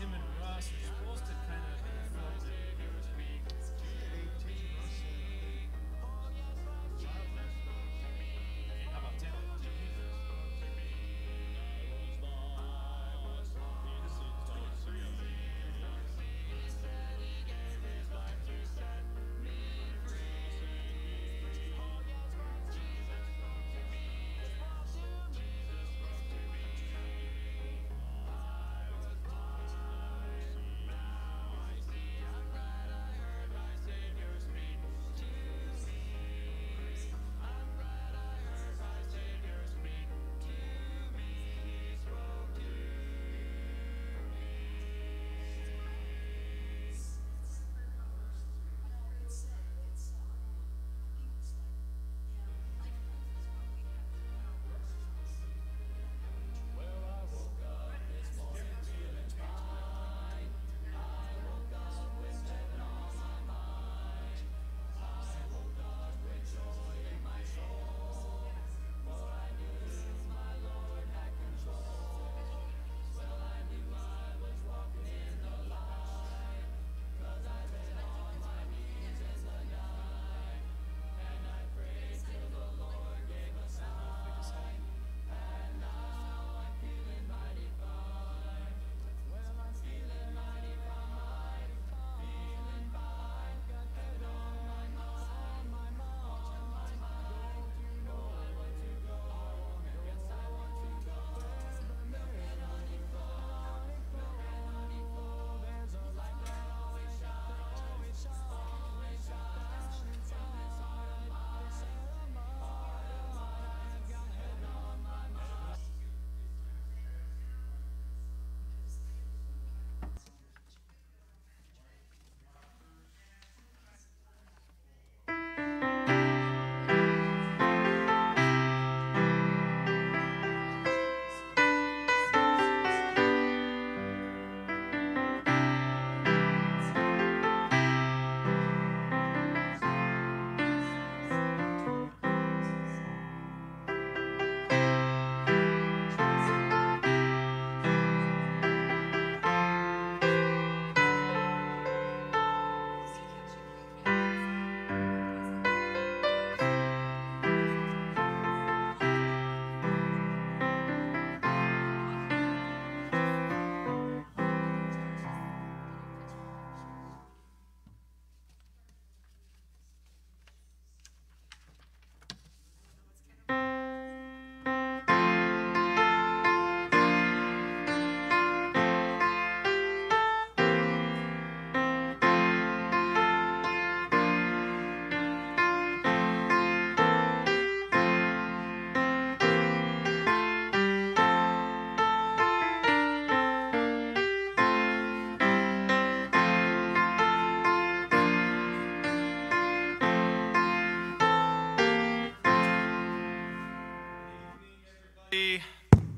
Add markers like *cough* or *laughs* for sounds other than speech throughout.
Him and Ross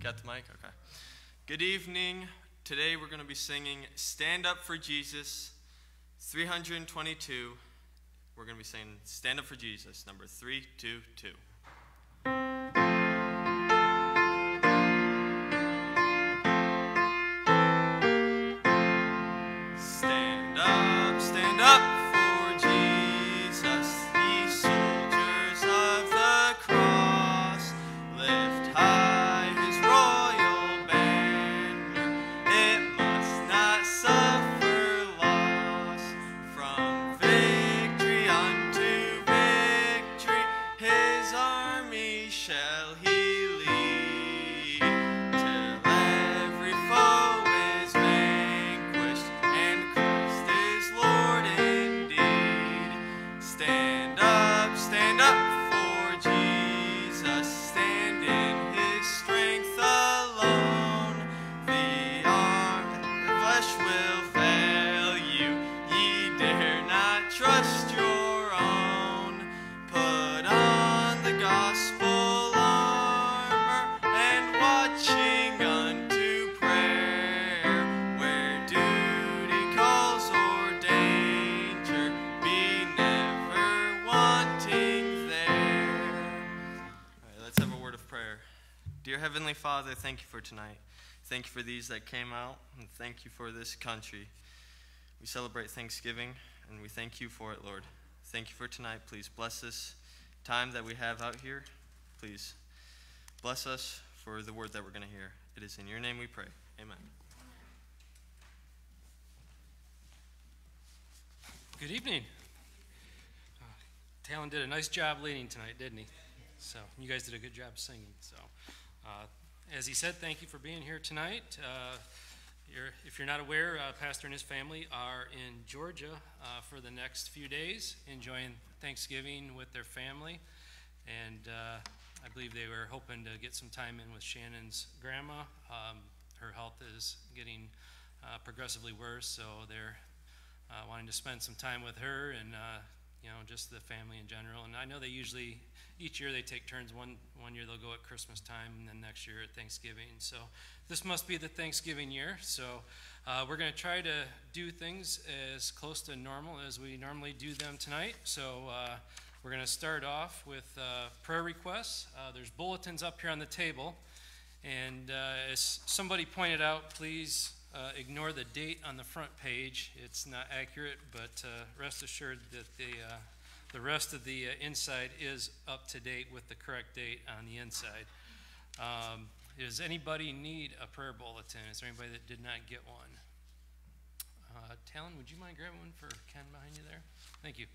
Got the mic? Okay. Good evening. Today we're going to be singing Stand Up for Jesus, 322. We're going to be saying Stand Up for Jesus, number 322. Father, thank you for tonight. Thank you for these that came out, and thank you for this country. We celebrate Thanksgiving, and we thank you for it, Lord. Thank you for tonight. Please bless this time that we have out here. Please bless us for the word that we're going to hear. It is in your name we pray. Amen. Good evening. Uh, Talon did a nice job leading tonight, didn't he? So you guys did a good job singing. So, uh, as he said, thank you for being here tonight. Uh, you're, if you're not aware, uh, Pastor and his family are in Georgia uh, for the next few days, enjoying Thanksgiving with their family, and uh, I believe they were hoping to get some time in with Shannon's grandma. Um, her health is getting uh, progressively worse, so they're uh, wanting to spend some time with her and you know just the family in general. And I know they usually each year they take turns. One one year they'll go at Christmas time, and then next year at Thanksgiving. So this must be the Thanksgiving year. So uh, we're going to try to do things as close to normal as we normally do them tonight. So. Uh, we're going to start off with uh, prayer requests. Uh, there's bulletins up here on the table. And uh, as somebody pointed out, please uh, ignore the date on the front page. It's not accurate, but uh, rest assured that the, uh, the rest of the uh, inside is up to date with the correct date on the inside. Um, does anybody need a prayer bulletin? Is there anybody that did not get one? Uh, Talon, would you mind grabbing one for Ken behind you there? Thank you.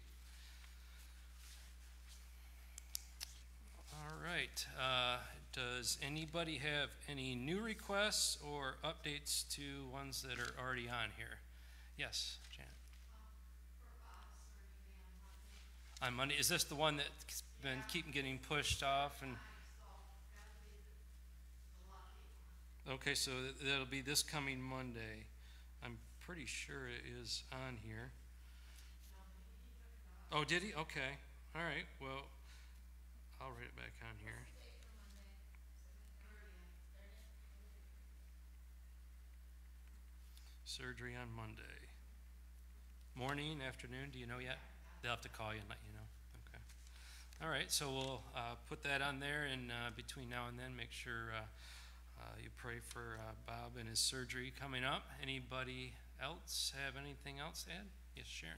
All right. Does anybody have any new requests or updates to ones that are already on here? Yes, Janet. On Monday, is this the one that's been keeping getting pushed off and? Okay, so that'll be this coming Monday. I'm pretty sure it is on here. Oh, did he? Okay. All right. Well, I'll write it back on here. Surgery on Monday. Morning, afternoon, do you know yet? They'll have to call you and let you know. Okay. All right, so we'll uh, put that on there, and uh, between now and then, make sure uh, uh, you pray for uh, Bob and his surgery coming up. Anybody else have anything else to add? Yes, Sharon.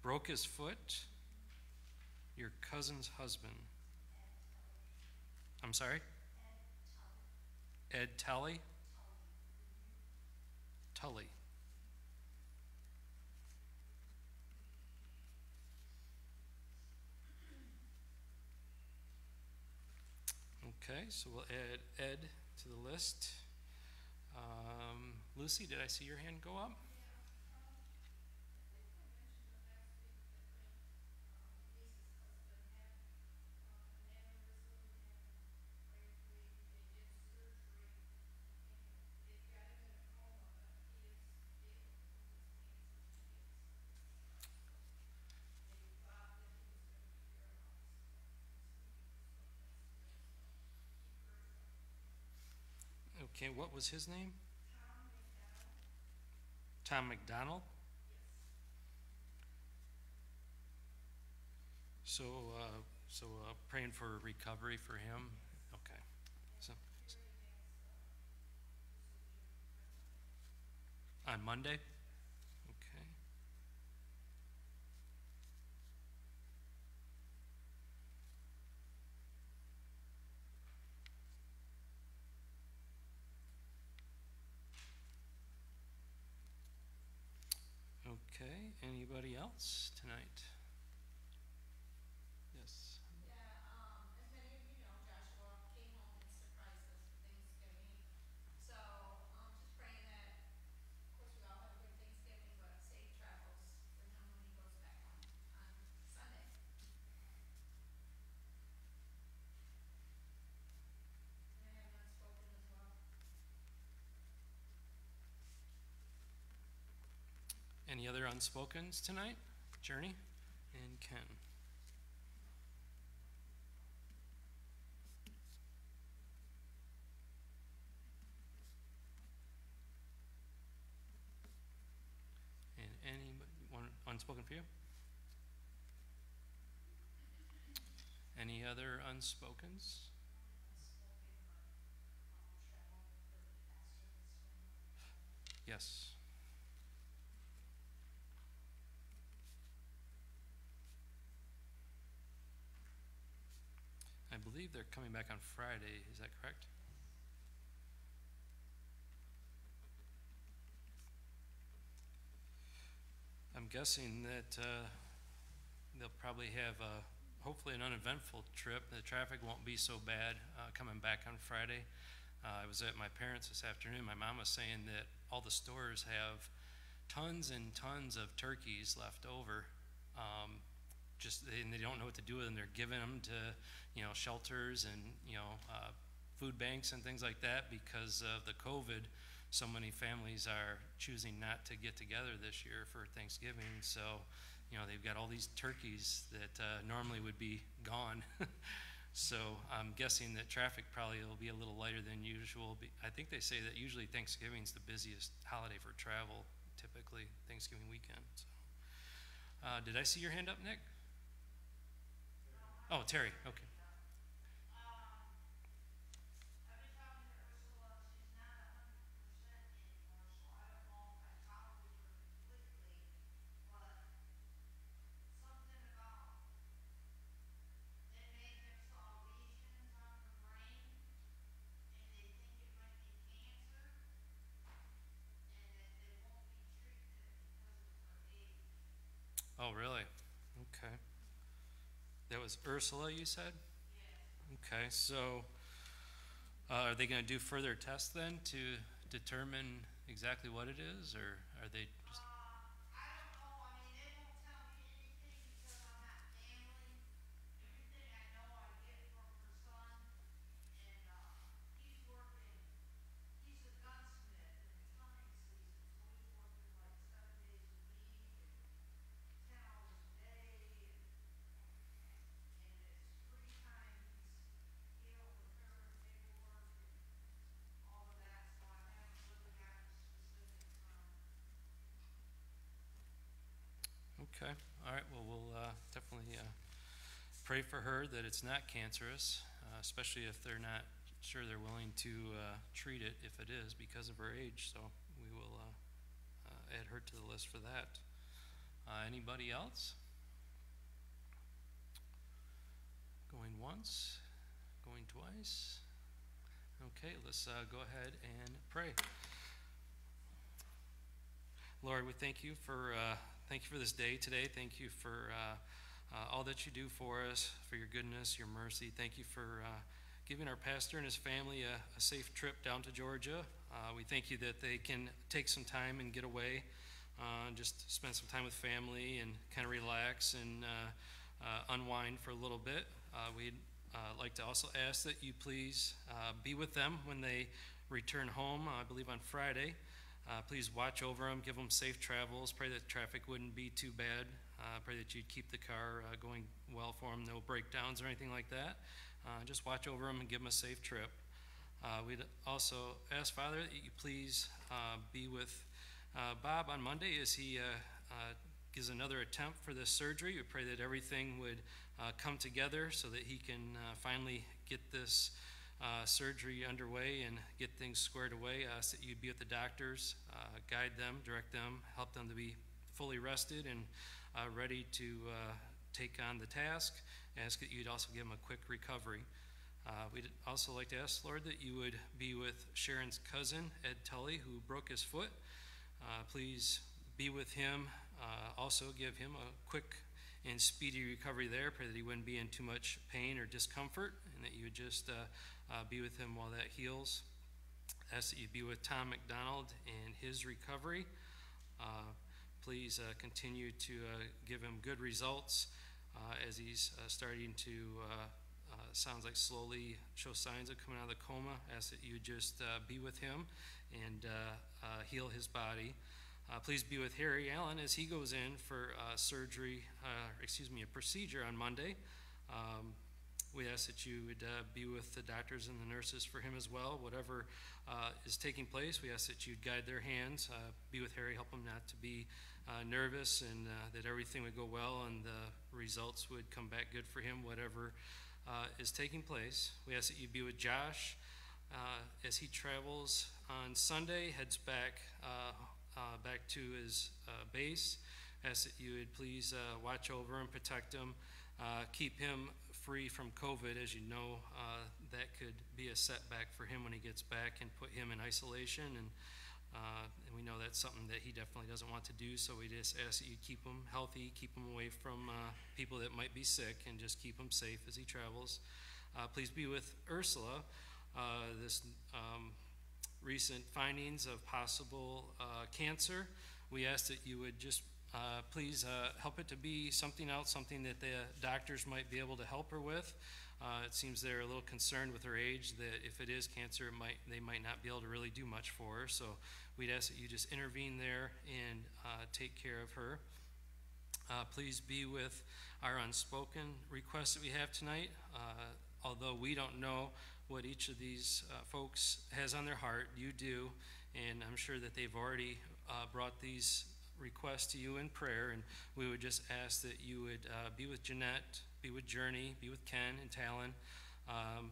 broke his foot. Your cousin's husband. I'm sorry? Ed Tully? Tully. Okay, so we'll add Ed to the list. Um, Lucy, did I see your hand go up? Okay, what was his name? Tom McDonald? So, uh, so uh, praying for recovery for him? Okay. So, on Monday? Okay. Okay, anybody else tonight? Yes. Yeah, um, as many of you know, Joshua came home and surprised us for Thanksgiving. So, um, just praying that, of course, we all have a good Thanksgiving, but safe travels for him when he goes back home on Sunday. And I have unspoken as well. Any other unspokens tonight? Journey and Ken. And any one unspoken for you? Any other unspokens? Yes. I believe they're coming back on Friday, is that correct? I'm guessing that uh, they'll probably have a, hopefully an uneventful trip. The traffic won't be so bad uh, coming back on Friday. Uh, I was at my parents' this afternoon. My mom was saying that all the stores have tons and tons of turkeys left over. Um, just and they don't know what to do with them. They're giving them to you know shelters and you know uh, food banks and things like that because of the COVID. So many families are choosing not to get together this year for Thanksgiving. So you know they've got all these turkeys that uh, normally would be gone. *laughs* so I'm guessing that traffic probably will be a little lighter than usual. I think they say that usually Thanksgiving's the busiest holiday for travel, typically Thanksgiving weekend. So. Uh, did I see your hand up, Nick? Oh, Terry, okay. I've been talking to Ursula, she's not a hundred percent anymore, so I don't know if I talked with her completely, but something about they may have saw lesions on her brain, and they think it might be cancer, and that they won't be treating it because of her age. Oh, really? Okay. That was Ursula, you said? Okay, so uh, are they going to do further tests then to determine exactly what it is, or are they just. Uh, I don't know, I mean, they won't tell me anything because I'm not family. Everything I know I get from her son, and, uh, he's working, he's a gunsmith in the hunting season, so he's working like seven days a week and ten hours a day, and, and his free time, he's, you know, preparing paperwork and all of that, so I haven't really gotten specifics on Okay, all right, well, we'll uh, definitely uh, pray for her that it's not cancerous, uh, especially if they're not sure they're willing to uh, treat it if it is because of her age. So we will uh, uh, add her to the list for that. Uh, Anybody else? Going once, going twice? Okay, let's uh, go ahead and pray. Lord, we thank you for thank you for this day today. Thank you for uh, all that you do for us, for your goodness, your mercy. Thank you for uh, giving our pastor and his family a, a safe trip down to Georgia. Uh, we thank you that they can take some time and get away, uh, just spend some time with family and kind of relax and uh, unwind for a little bit. We'd like to also ask that you please be with them when they return home. I believe on Friday. Uh, please watch over them, give them safe travels. Pray that traffic wouldn't be too bad. Uh, pray that you'd keep the car uh, going well for them, no breakdowns or anything like that. Uh, just watch over them and give them a safe trip. Uh, We'd also ask, Father, that you please be with Bob on Monday as he gives another attempt for this surgery. We pray that everything would uh, come together so that he can uh, finally get this uh, surgery underway and get things squared away. I Ask that you'd be with the doctors, guide them, direct them, help them to be fully rested and ready to uh, take on the task. Ask that you'd also give them a quick recovery. Uh, We'd also like to ask, Lord, that you would be with Sharon's cousin, Ed Tully, who broke his foot. Uh, Please be with him. Uh, Also, give him a quick and speedy recovery there. Pray that he wouldn't be in too much pain or discomfort, and that you would just uh, uh, be with him while that heals. Ask that you'd be with Tom McDonald and his recovery. Please uh, continue to uh, give him good results uh, as he's uh, starting to, uh, sounds like slowly show signs of coming out of the coma. Ask that you just be with him and heal his body. Please be with Harry Allen as he goes in for surgery, excuse me, a procedure on Monday. Um, We ask that you would uh, be with the doctors and the nurses for him as well. Whatever uh, is taking place, we ask that you'd guide their hands. Uh, Be with Harry, help him not to be uh, nervous, and uh, that everything would go well and the results would come back good for him, whatever uh, is taking place. We ask that you be with Josh uh, as he travels on Sunday, heads back back to his base. Ask that you would please watch over and protect him, keep him free from COVID. As you know, uh, that could be a setback for him when he gets back and put him in isolation. And, uh, and we know that's something that he definitely doesn't want to do. So we just ask that you keep him healthy, keep him away from uh, people that might be sick, and just keep him safe as he travels. Uh, please be with Ursula. Uh, this um, recent findings of possible uh, cancer. We ask that you would just uh, please help it to be something else, something that the doctors might be able to help her with. Uh, It seems they're a little concerned with her age, that if it is cancer, it might, they might not be able to really do much for her. So we'd ask that you just intervene there and uh, take care of her. Uh, Please be with our unspoken requests that we have tonight. Uh, Although we don't know what each of these uh, folks has on their heart, you do, and I'm sure that they've already uh, brought these requests to you in prayer, and we would just ask that you would be with Jeanette, be with Journey, be with Ken and Talon. Um,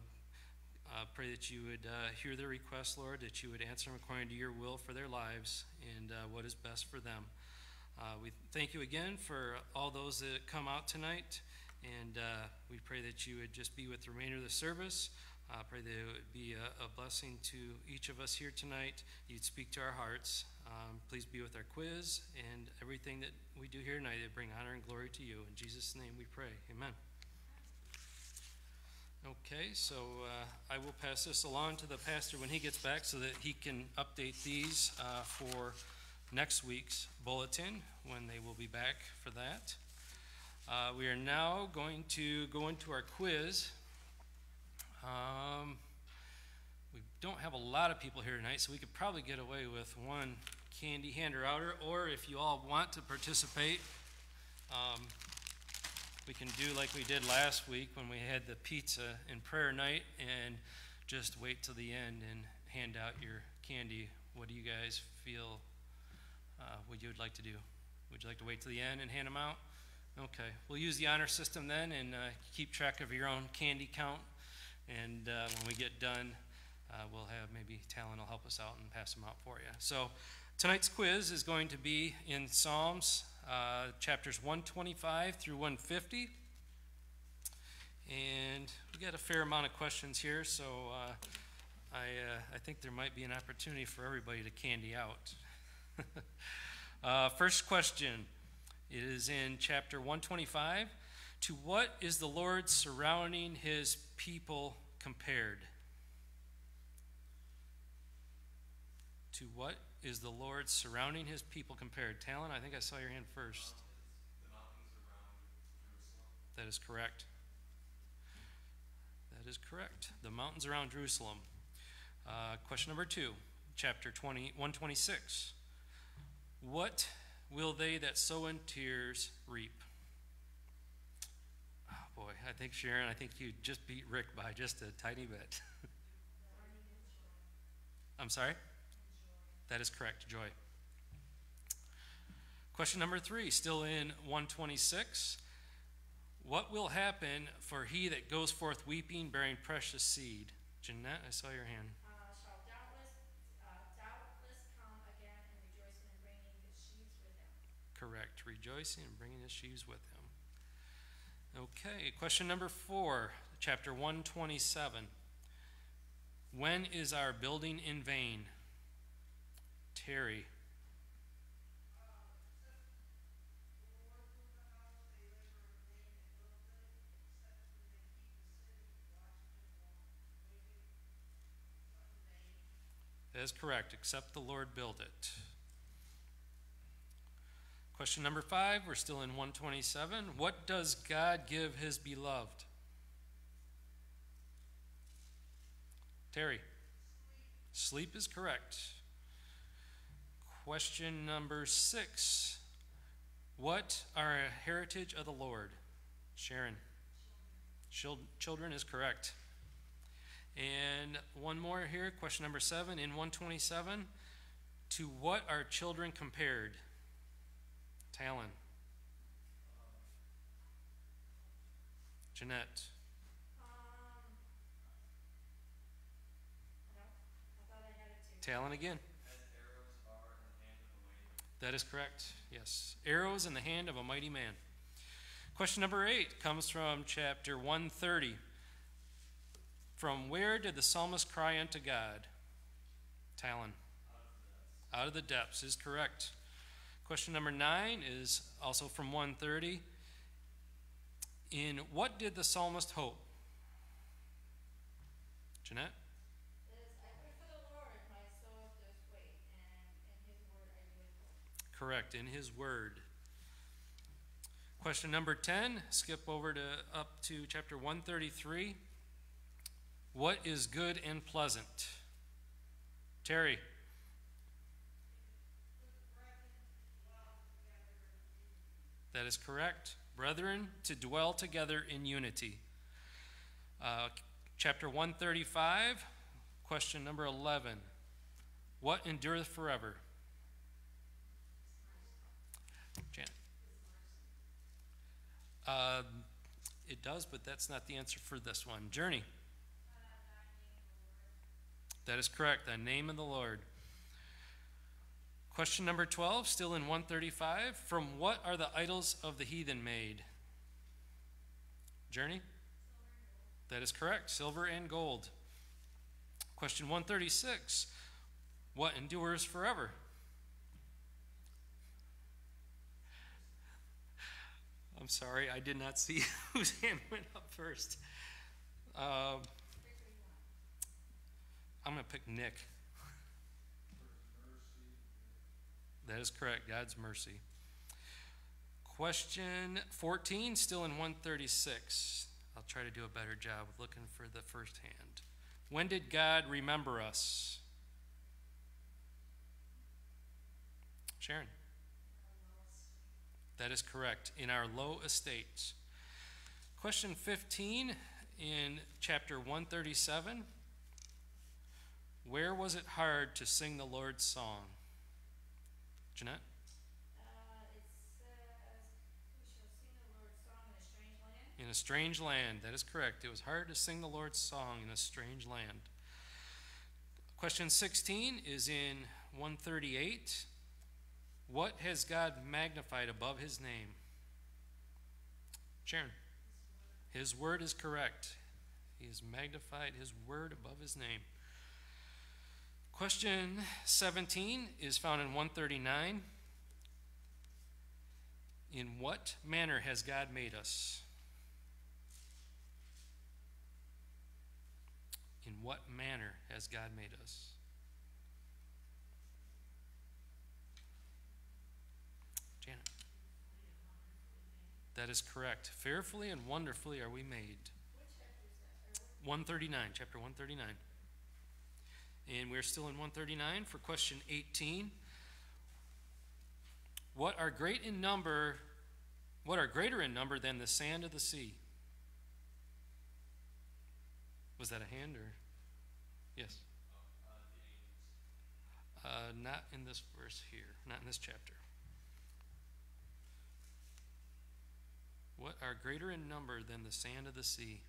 uh, Pray that you would uh, hear their requests, Lord, that you would answer them according to your will for their lives and uh, what is best for them. Uh, We thank you again for all those that come out tonight, and uh, we pray that you would just be with the remainder of the service. Uh, Pray that it would be a a blessing to each of us here tonight. You'd speak to our hearts. Um, Please be with our quiz and everything that we do here tonight to bring honor and glory to you. In Jesus' name we pray. Amen. Okay, so uh, I will pass this along to the pastor when he gets back so that he can update these uh, for next week's bulletin when they will be back for that. Uh, We are now going to go into our quiz. Um, We don't have a lot of people here tonight, so we could probably get away with one candy hander outer, or if you all want to participate, um, we can do like we did last week when we had the pizza and prayer night and just wait till the end and hand out your candy. What do you guys feel uh, what you would like to do? Would you like to wait till the end and hand them out? Okay, we'll use the honor system then and uh, keep track of your own candy count. And uh, when we get done, uh, we'll have maybe Talon will help us out and pass them out for you. So tonight's quiz is going to be in Psalms uh, chapters 125 through 150. And we got a fair amount of questions here, so uh, I, uh, I think there might be an opportunity for everybody to candy out. *laughs* uh, first question it is in chapter 125. To what is the Lord surrounding his people compared? To what is the Lord surrounding his people compared? Talon, I think I saw your hand first. That is correct. That is correct. The mountains around Jerusalem. Uh, question number two, chapter 20, 126. What will they that sow in tears reap? Oh boy, I think Sharon, I think you just beat Rick by just a tiny bit. *laughs* I'm sorry? That is correct, joy. Question number three, still in 126. What will happen for he that goes forth weeping, bearing precious seed? Jeanette, I saw your hand. uh, shall doubtless, uh, doubtless come again and rejoicing and bringing his sheaves with him. Correct. Rejoicing and bringing his sheaves with him. Okay, question number four, chapter 127. When is our building in vain? Terry. That is correct, except the Lord build it. Question number five, we're still in 127. What does God give his beloved? Terry. Sleep is correct. Question number six. What are a heritage of the Lord? Sharon. Chil- Children is correct. And one more here, question number seven in 127. To what are children compared? Talon. Jeanette. Talon again. That is correct. Yes. Arrows in the hand of a mighty man. Question number eight comes from chapter 130. From where did the psalmist cry unto God? Talon. Out of the depths is correct. Question number nine is also from 130. In what did the psalmist hope? Jeanette? Says, I wait for the Lord, my soul does wait, and in his word I do hope. Correct, in his word. Question number 10, skip over to up to chapter 133. What is good and pleasant? Terry. That is correct. Brethren, to dwell together in unity. Uh, chapter 135, question number 11. What endureth forever? Janet. Uh, it does, but that's not the answer for this one. Journey. That is correct. The name of the Lord. Question number 12, still in 135. From what are the idols of the heathen made? Journey? That is correct. Silver and gold. Question 136. What endures forever? I'm sorry, I did not see *laughs* whose hand went up first. Um, I'm going to pick Nick. That is correct, God's mercy. Question 14, still in 136. I'll try to do a better job of looking for the first hand. When did God remember us? Sharon. That is correct, in our low estates. Question 15 in chapter 137. Where was it hard to sing the Lord's song? Jeanette? Uh, it says, we shall sing the Lord's song in a strange land. In a strange land. That is correct. It was hard to sing the Lord's song in a strange land. Question 16 is in 138. What has God magnified above his name? Sharon. His word is correct. He has magnified his word above his name. Question 17 is found in 139. In what manner has God made us? In what manner has God made us? Janet. That is correct. Fearfully and wonderfully are we made. 139, chapter 139. And we're still in 139 for question 18. What are great in number, what are greater in number than the sand of the sea? Was that a hand or? Yes. Uh, not in this verse here, not in this chapter. What are greater in number than the sand of the sea?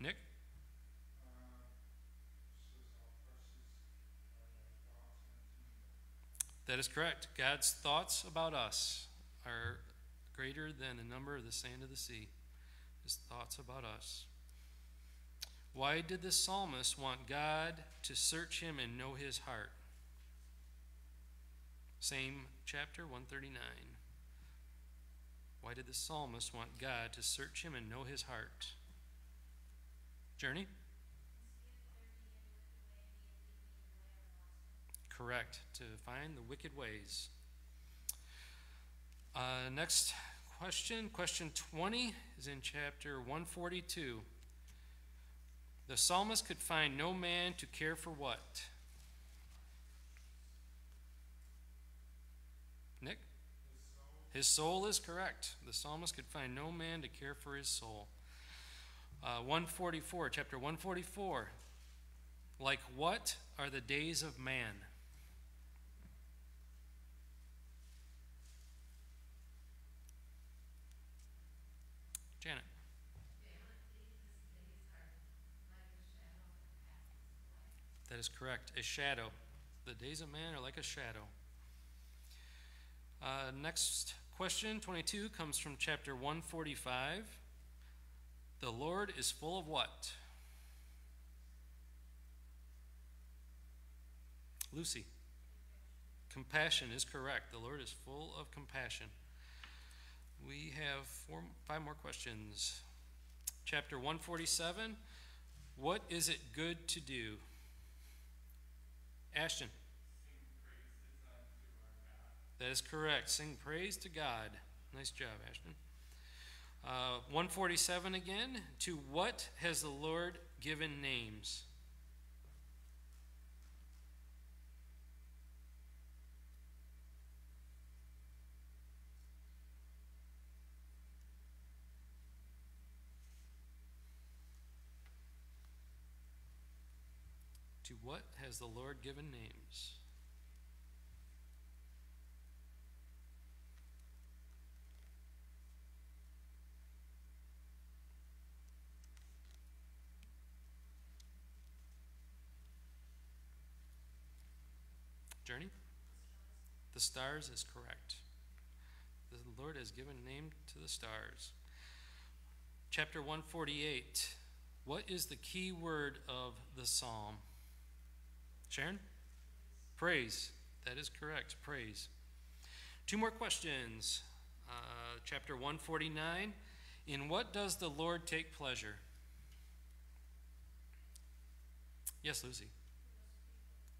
Nick? That is correct. God's thoughts about us are greater than the number of the sand of the sea. His thoughts about us. Why did the psalmist want God to search him and know his heart? Same chapter 139. Why did the psalmist want God to search him and know his heart? Journey? Correct, to find the wicked ways. Uh, next question, question 20 is in chapter 142. The psalmist could find no man to care for what? Nick? His soul is correct. The psalmist could find no man to care for his soul. Uh, 144, chapter 144. Like what are the days of man? Janet. That is correct. A shadow. The days of man are like a shadow. Uh, next question, 22, comes from chapter 145. The Lord is full of what? Lucy. Compassion is correct. The Lord is full of compassion. We have four, five more questions. Chapter 147. What is it good to do? Ashton. That is correct. Sing praise to God. Nice job, Ashton. Uh, 147 again. To what has the Lord given names? To what has the Lord given names? Journey? The stars is correct. The Lord has given name to the stars. Chapter 148. What is the key word of the psalm? Sharon? Praise. That is correct. Praise. Two more questions. Uh, chapter 149. In what does the Lord take pleasure? Yes, Lucy.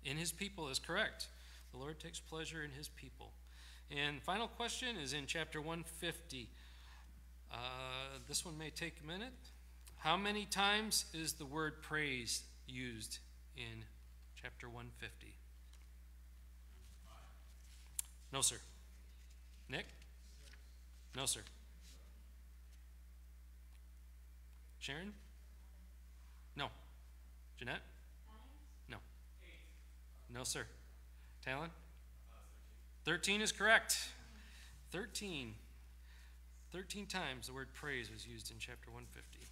In his people is correct. The Lord takes pleasure in his people. And final question is in chapter 150. Uh, this one may take a minute. How many times is the word praise used in chapter 150? No, sir. Nick? No, sir. Sharon? No. Jeanette? No. No, sir. Talon? 13 is correct. 13. 13 times the word praise was used in chapter 150.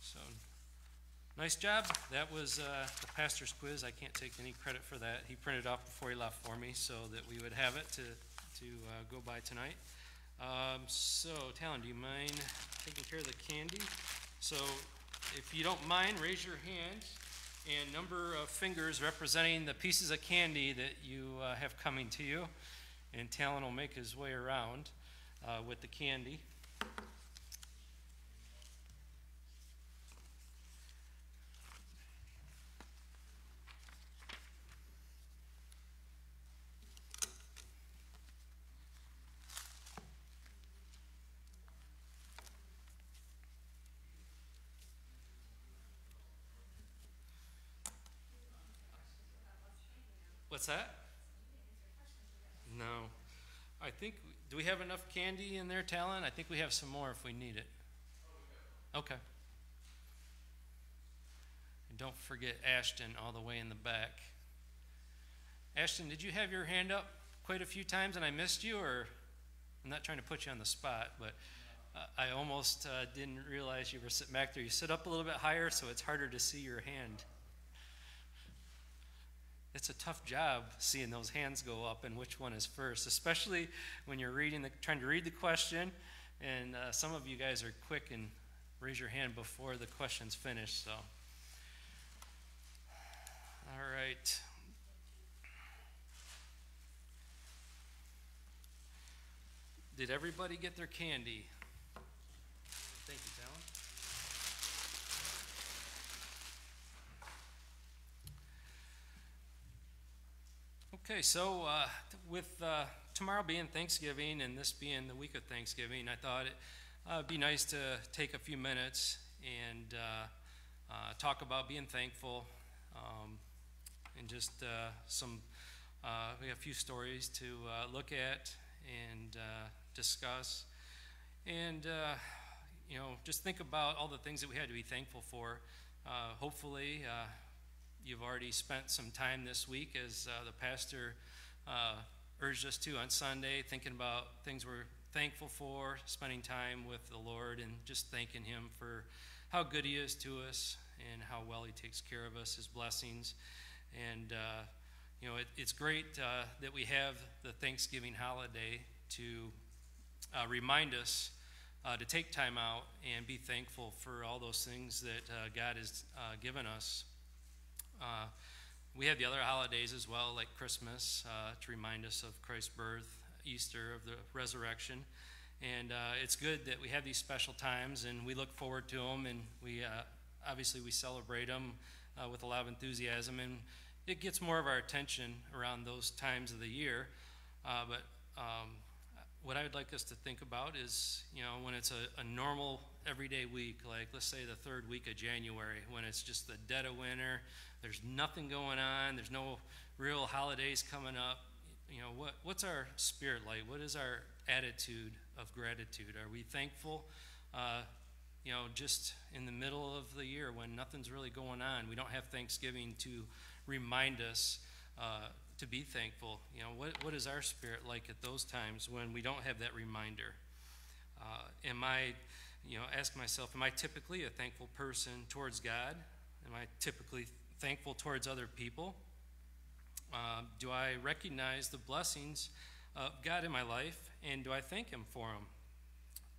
So, nice job. That was uh, the pastor's quiz. I can't take any credit for that. He printed off before he left for me so that we would have it to, to uh, go by tonight. Um, so, Talon, do you mind taking care of the candy? So, if you don't mind, raise your hand and number of fingers representing the pieces of candy that you uh, have coming to you. And Talon will make his way around uh, with the candy. What's that? No. I think, do we have enough candy in there, Talon? I think we have some more if we need it. Okay. And don't forget Ashton all the way in the back. Ashton, did you have your hand up quite a few times and I missed you, or I'm not trying to put you on the spot, but uh, I almost uh, didn't realize you were sitting back there. You sit up a little bit higher, so it's harder to see your hand. It's a tough job seeing those hands go up and which one is first, especially when you're reading the, trying to read the question, and uh, some of you guys are quick and raise your hand before the question's finished. So, all right. Did everybody get their candy? Thank you, Talon. Okay, so uh, with uh, tomorrow being Thanksgiving and this being the week of Thanksgiving, I thought it uh, would be nice to take a few minutes and uh, uh, talk about being thankful um, and just uh, some, we a few stories to look at and discuss. And, you know, just think about all the things that we had to be thankful for. hopefully, you've already spent some time this week, as uh, the pastor uh, urged us to on Sunday, thinking about things we're thankful for, spending time with the Lord, and just thanking Him for how good He is to us and how well He takes care of us, His blessings. And, uh, you know, it, it's great uh, that we have the Thanksgiving holiday to uh, remind us. Uh, to take time out and be thankful for all those things that God has given us uh, we have the other holidays as well, like Christmas, uh, to remind us of Christ's birth, Easter, of the resurrection. And uh, it's good that we have these special times, and we look forward to them, and we uh, obviously we celebrate them uh, with a lot of enthusiasm, and it gets more of our attention around those times of the year. But um, what I would like us to think about is, you know, when it's a, a normal everyday week, like let's say the third week of January, when it's just the dead of winter, there's nothing going on, there's no real holidays coming up. You know, what, what's our spirit like? What is our attitude of gratitude? Are we thankful? Uh, you know, just in the middle of the year when nothing's really going on, we don't have Thanksgiving to remind us uh, to be thankful. You know, what, what is our spirit like at those times when we don't have that reminder? Uh, am I, you know, ask myself, am I typically a thankful person towards God? Am I typically thankful towards other people? Uh, do I recognize the blessings of God in my life, and do I thank Him for them?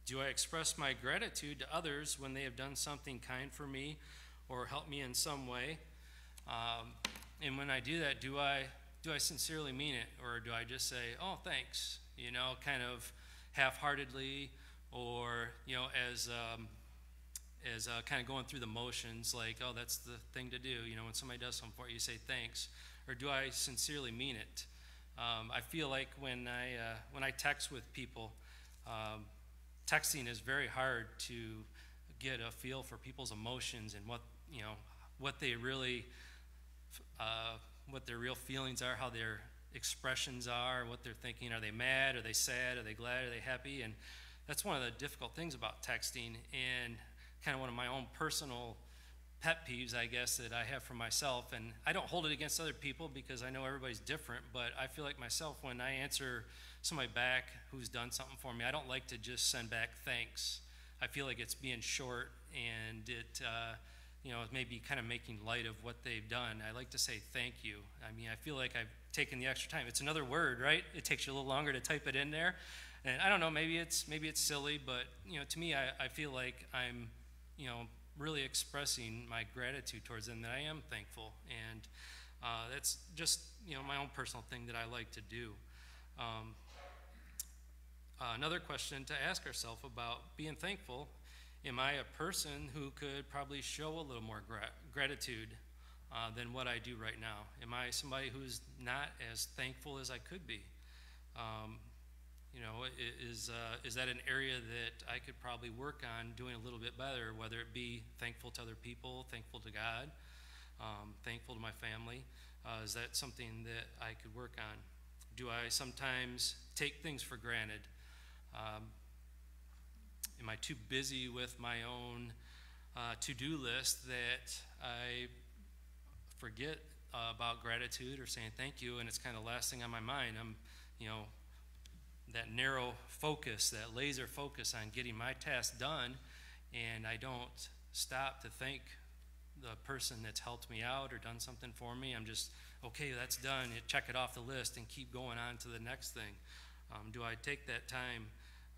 Do I express my gratitude to others when they have done something kind for me or helped me in some way? Um, and when I do that, do I do I sincerely mean it, or do I just say, "Oh, thanks," you know, kind of half-heartedly, or you know, as um, is uh, kind of going through the motions, like, oh, that's the thing to do. You know, when somebody does something for you, you say thanks, or do I sincerely mean it? Um, I feel like when I uh, when I text with people, um, texting is very hard to get a feel for people's emotions and what you know what they really uh, what their real feelings are, how their expressions are, what they're thinking. Are they mad? Are they sad? Are they glad? Are they happy? And that's one of the difficult things about texting. And kind of one of my own personal pet peeves, I guess, that I have for myself. And I don't hold it against other people because I know everybody's different, but I feel like myself, when I answer somebody back who's done something for me, I don't like to just send back thanks. I feel like it's being short and it, uh, you know, maybe kind of making light of what they've done. I like to say thank you. I mean, I feel like I've taken the extra time. It's another word, right? It takes you a little longer to type it in there. And I don't know, maybe it's maybe it's silly, but you know, to me, I, I feel like I'm you know, really expressing my gratitude towards them that I am thankful. And uh, that's just, you know, my own personal thing that I like to do. Um, uh, another question to ask ourselves about being thankful am I a person who could probably show a little more gra- gratitude uh, than what I do right now? Am I somebody who's not as thankful as I could be? Um, you know, is, uh, is that an area that I could probably work on doing a little bit better, whether it be thankful to other people, thankful to God, um, thankful to my family? Uh, is that something that I could work on? Do I sometimes take things for granted? Um, am I too busy with my own uh, to do list that I forget uh, about gratitude or saying thank you, and it's kind of last thing on my mind. I'm, you know, that narrow focus, that laser focus on getting my task done, and I don't stop to thank the person that's helped me out or done something for me. I'm just, okay, that's done. Check it off the list and keep going on to the next thing. Um, do I take that time,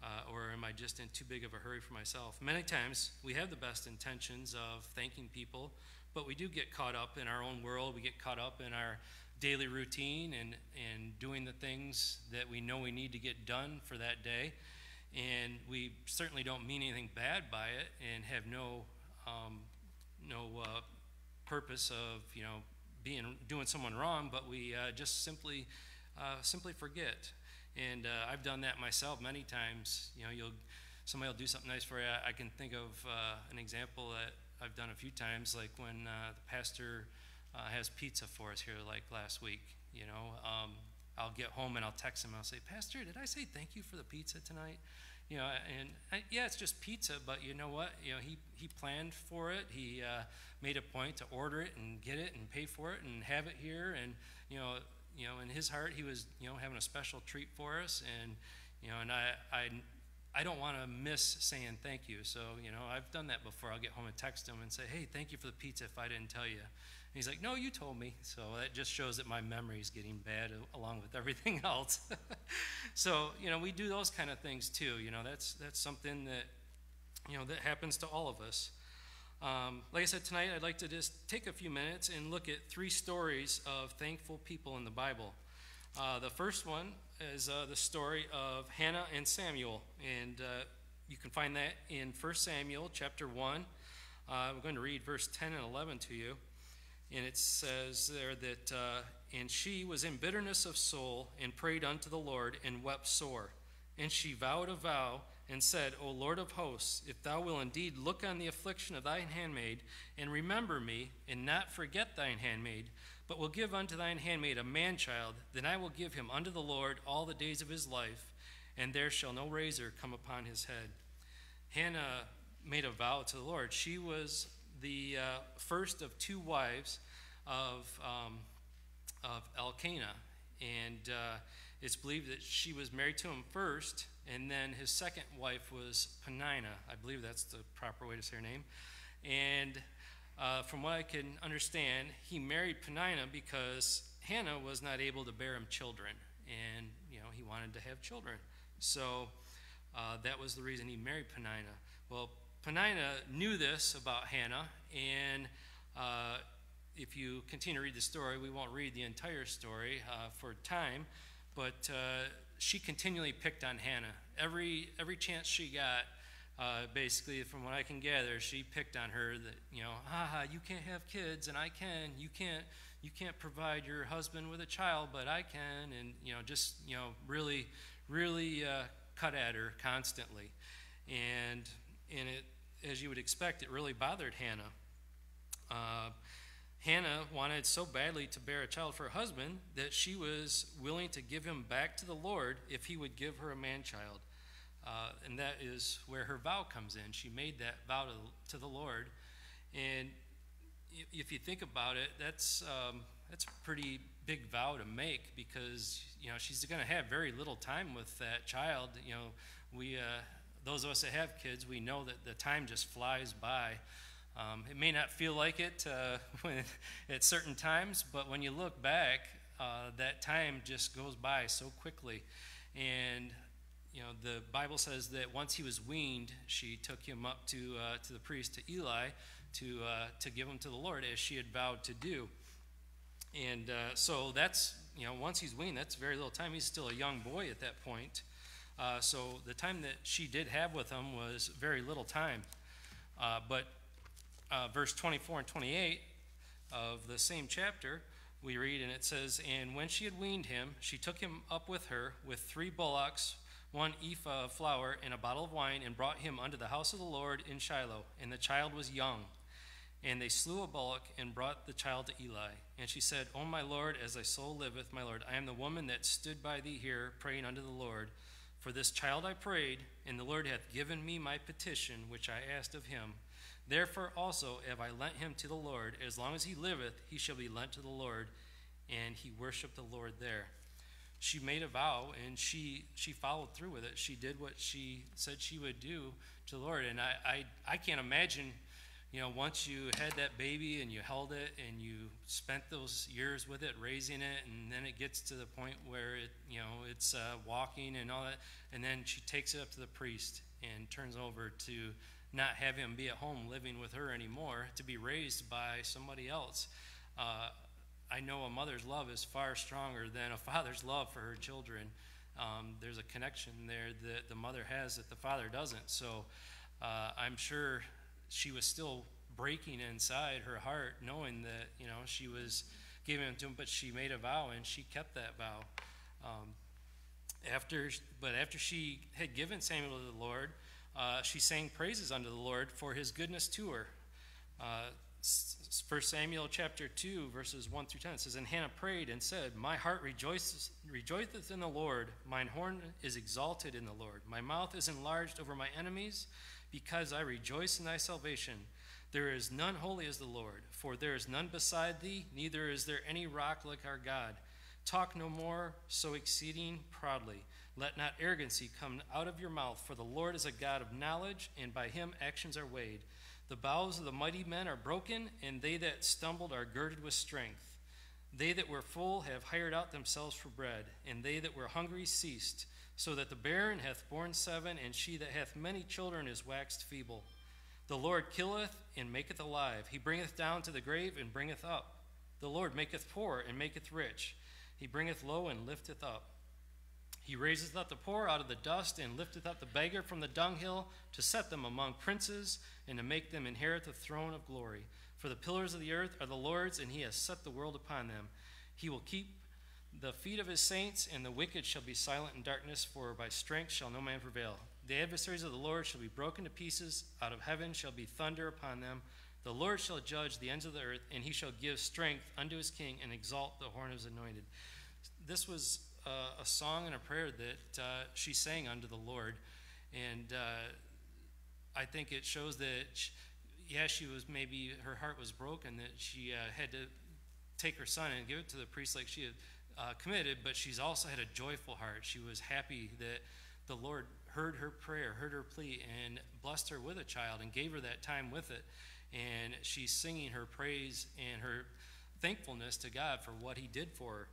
uh, or am I just in too big of a hurry for myself? Many times we have the best intentions of thanking people, but we do get caught up in our own world. We get caught up in our daily routine and, and doing the things that we know we need to get done for that day. And we certainly don't mean anything bad by it and have no, um, no uh, purpose of, you know, being, doing someone wrong, but we uh, just simply, uh, simply forget. And uh, I've done that myself many times. You know, you'll, somebody will do something nice for you. I can think of uh, an example that I've done a few times, like when uh, the pastor uh, has pizza for us here, like last week. You know, um, I'll get home and I'll text him. I'll say, Pastor, did I say thank you for the pizza tonight? You know, and I, yeah, it's just pizza, but you know what? You know, he he planned for it. He uh, made a point to order it and get it and pay for it and have it here. And you know, you know, in his heart, he was you know having a special treat for us. And you know, and I I I don't want to miss saying thank you. So, you know, I've done that before. I'll get home and text him and say, hey, thank you for the pizza if I didn't tell you. He's like, no, you told me. So that just shows that my memory is getting bad along with everything *laughs* else. so, you know, we do those kind of things too. You know, that's, that's something that, you know, that happens to all of us. Um, like I said tonight, I'd like to just take a few minutes and look at three stories of thankful people in the Bible. Uh, the first one is uh, the story of Hannah and Samuel, and uh, you can find that in 1 Samuel chapter 1. Uh, I'm going to read verse 10 and 11 to you, and it says there that, uh, And she was in bitterness of soul, and prayed unto the Lord, and wept sore. And she vowed a vow, and said, O Lord of hosts, if thou wilt indeed look on the affliction of thine handmaid, and remember me, and not forget thine handmaid, but will give unto thine handmaid a man child, then I will give him unto the Lord all the days of his life, and there shall no razor come upon his head. Hannah made a vow to the Lord. She was the uh, first of two wives of, um, of Elkanah, and uh, it's believed that she was married to him first, and then his second wife was Peninnah. I believe that's the proper way to say her name. And uh, from what I can understand, he married Peninnah because Hannah was not able to bear him children, and you know he wanted to have children. So uh, that was the reason he married Peninnah. Well, Peninnah knew this about Hannah, and uh, if you continue to read the story, we won't read the entire story uh, for time, but uh, she continually picked on Hannah. Every every chance she got, uh, basically, from what I can gather, she picked on her that you know, haha, you can't have kids and I can. You can't, you can't provide your husband with a child, but I can, and you know, just you know, really, really uh, cut at her constantly, and and it, as you would expect, it really bothered Hannah. Uh, Hannah wanted so badly to bear a child for her husband that she was willing to give him back to the Lord if he would give her a man child. Uh, and that is where her vow comes in. She made that vow to, to the Lord. And if you think about it, that's, um, that's a pretty big vow to make because, you know, she's going to have very little time with that child. You know, we, uh, those of us that have kids, we know that the time just flies by. Um, it may not feel like it uh, *laughs* when, at certain times, but when you look back, uh, that time just goes by so quickly. And you know, the Bible says that once he was weaned, she took him up to, uh, to the priest, to Eli, to, uh, to give him to the Lord as she had vowed to do. And uh, so that's, you know, once he's weaned, that's very little time. He's still a young boy at that point. Uh, so the time that she did have with him was very little time. Uh, but uh, verse 24 and 28 of the same chapter, we read, and it says, And when she had weaned him, she took him up with her with three bullocks one ephah of flour and a bottle of wine, and brought him unto the house of the Lord in Shiloh. And the child was young. And they slew a bullock and brought the child to Eli. And she said, O my Lord, as thy soul liveth, my Lord, I am the woman that stood by thee here, praying unto the Lord. For this child I prayed, and the Lord hath given me my petition, which I asked of him. Therefore also have I lent him to the Lord. As long as he liveth, he shall be lent to the Lord. And he worshiped the Lord there. She made a vow and she, she followed through with it. She did what she said she would do to the Lord. And I, I, I can't imagine, you know, once you had that baby and you held it and you spent those years with it, raising it, and then it gets to the point where it, you know, it's uh, walking and all that, and then she takes it up to the priest and turns over to not have him be at home living with her anymore, to be raised by somebody else. Uh, I know a mother's love is far stronger than a *laughs* father's love for her children. Um, there's a connection there that the mother has that the father doesn't. So uh, I'm sure she was still breaking inside her heart, knowing that you know she was giving it to him, but she made a vow and she kept that vow. Um, after, but after she had given Samuel to the Lord, uh, she sang praises unto the Lord for his goodness to her. Uh, 1 Samuel chapter 2, verses 1 through 10 it says, And Hannah prayed and said, My heart rejoices, rejoiceth in the Lord, mine horn is exalted in the Lord. My mouth is enlarged over my enemies, because I rejoice in thy salvation. There is none holy as the Lord, for there is none beside thee, neither is there any rock like our God. Talk no more so exceeding proudly. Let not arrogancy come out of your mouth, for the Lord is a God of knowledge, and by him actions are weighed. The bows of the mighty men are broken, and they that stumbled are girded with strength. They that were full have hired out themselves for bread, and they that were hungry ceased. So that the barren hath borne seven, and she that hath many children is waxed feeble. The Lord killeth and maketh alive. He bringeth down to the grave and bringeth up. The Lord maketh poor and maketh rich. He bringeth low and lifteth up. He raiseth up the poor out of the dust and lifteth up the beggar from the dunghill to set them among princes and to make them inherit the throne of glory. For the pillars of the earth are the Lord's, and he has set the world upon them. He will keep the feet of his saints, and the wicked shall be silent in darkness, for by strength shall no man prevail. The adversaries of the Lord shall be broken to pieces. Out of heaven shall be thunder upon them. The Lord shall judge the ends of the earth, and he shall give strength unto his king and exalt the horn of his anointed. This was uh, a song and a prayer that uh, she sang unto the Lord. And uh, I think it shows that, she, yeah, she was maybe, her heart was broken, that she uh, had to take her son and give it to the priest like she had uh, committed, but she's also had a joyful heart. She was happy that the Lord heard her prayer, heard her plea, and blessed her with a child and gave her that time with it. And she's singing her praise and her thankfulness to God for what He did for her.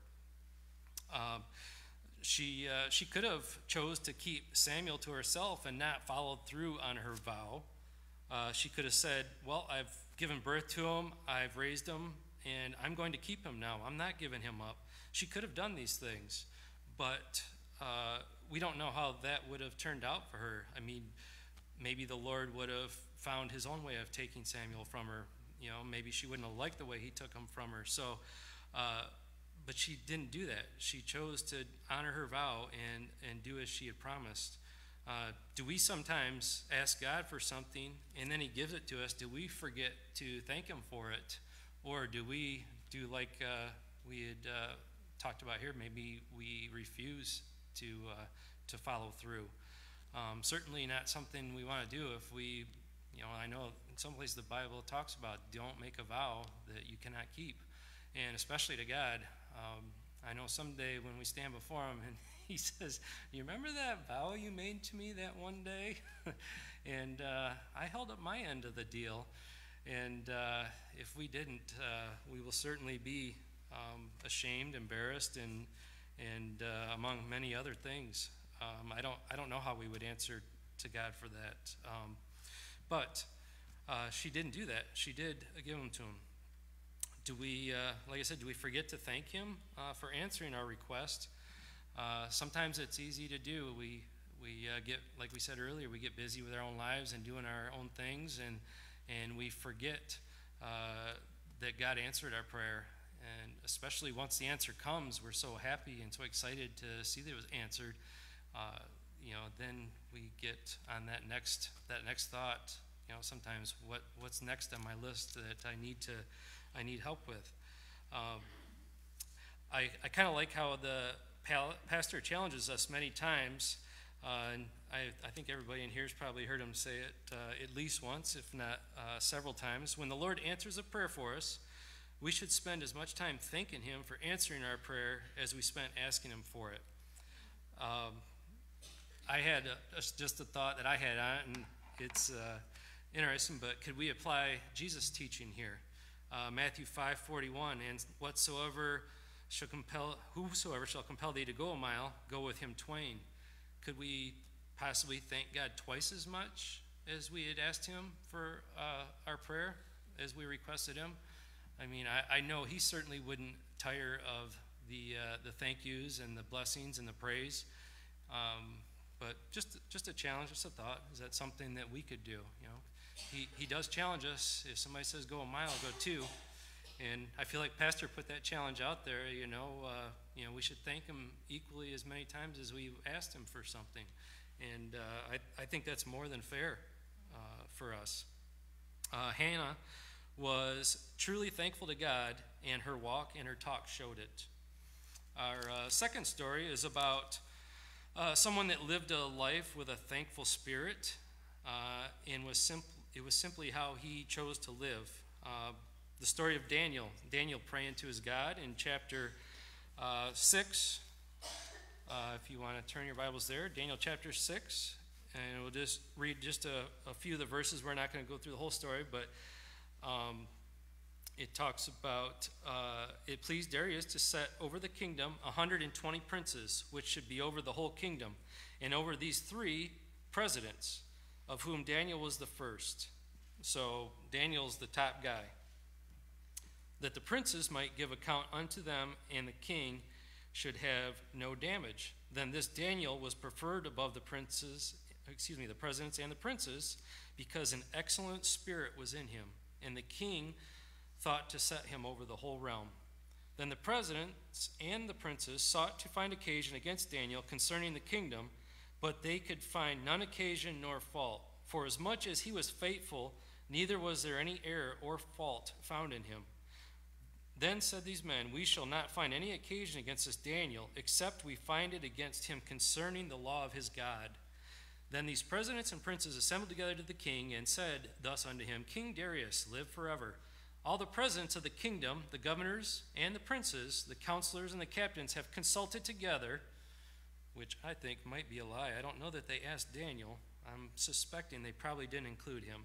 Um, she uh, she could have chose to keep Samuel to herself and not followed through on her vow. Uh, she could have said, "Well, I've given birth to him, I've raised him, and I'm going to keep him now. I'm not giving him up." She could have done these things, but uh, we don't know how that would have turned out for her. I mean, maybe the Lord would have found His own way of taking Samuel from her. You know, maybe she wouldn't have liked the way He took him from her. So. Uh, but she didn't do that. She chose to honor her vow and, and do as she had promised. Uh, do we sometimes ask God for something and then He gives it to us? Do we forget to thank Him for it? Or do we do like uh, we had uh, talked about here? Maybe we refuse to, uh, to follow through. Um, certainly not something we want to do if we, you know, I know in some places the Bible talks about don't make a vow that you cannot keep. And especially to God, um, I know someday when we stand before him and *laughs* he says, You remember that vow you made to me that one day? *laughs* and uh, I held up my end of the deal. And uh, if we didn't, uh, we will certainly be um, ashamed, embarrassed, and, and uh, among many other things. Um, I, don't, I don't know how we would answer to God for that. Um, but uh, she didn't do that. She did give them to him do we, uh, like I said, do we forget to thank Him uh, for answering our request? Uh, sometimes it's easy to do. We, we uh, get, like we said earlier, we get busy with our own lives and doing our own things, and, and we forget that God answered our prayer. And especially once the answer comes, we're so happy and so excited to see that it was answered. Uh, you know, then we get on that next that next thought. You know, sometimes what what's next on my list that I need to I need help with. Um, I, I kind of like how the pastor challenges us many times. Uh, and I, I think everybody in here has probably heard him say it uh, at least once, if not uh, several times. When the Lord answers a prayer for us, we should spend as much time thanking Him for answering our prayer as we spent asking Him for it. Um, I had a, just a thought that I had on it, and it's uh, interesting, but could we apply Jesus' teaching here? Uh, Matthew 5:41, and whatsoever shall compel, whosoever shall compel thee to go a mile, go with him twain. Could we possibly thank God twice as much as we had asked him for uh, our prayer, as we requested him? I mean, I, I know he certainly wouldn't tire of the, uh, the thank yous and the blessings and the praise. Um, but just, just a challenge, just a thought. Is that something that we could do? You know, he, he does challenge us. If somebody says go a mile, go two. And I feel like Pastor put that challenge out there. You know, uh, you know, we should thank him equally as many times as we asked him for something. And uh, I, I think that's more than fair uh, for us. Uh, Hannah was truly thankful to God, and her walk and her talk showed it. Our uh, second story is about uh, someone that lived a life with a thankful spirit, uh, and was simp- it was simply how he chose to live. Uh, the story of Daniel, Daniel praying to his God in chapter uh, 6. Uh, if you want to turn your Bibles there, Daniel chapter 6, and we'll just read just a, a few of the verses. We're not going to go through the whole story, but um, it talks about uh, it pleased Darius to set over the kingdom 120 princes, which should be over the whole kingdom, and over these three presidents, of whom Daniel was the first. So Daniel's the top guy. That the princes might give account unto them, and the king should have no damage. Then this Daniel was preferred above the princes, excuse me, the presidents and the princes, because an excellent spirit was in him, and the king thought to set him over the whole realm. Then the presidents and the princes sought to find occasion against Daniel concerning the kingdom, but they could find none occasion nor fault. For as much as he was faithful, neither was there any error or fault found in him. Then said these men, We shall not find any occasion against this Daniel, except we find it against him concerning the law of his God. Then these presidents and princes assembled together to the king and said thus unto him, King Darius, live forever. All the presidents of the kingdom, the governors and the princes, the counselors and the captains have consulted together, which I think might be a lie. I don't know that they asked Daniel. I'm suspecting they probably didn't include him.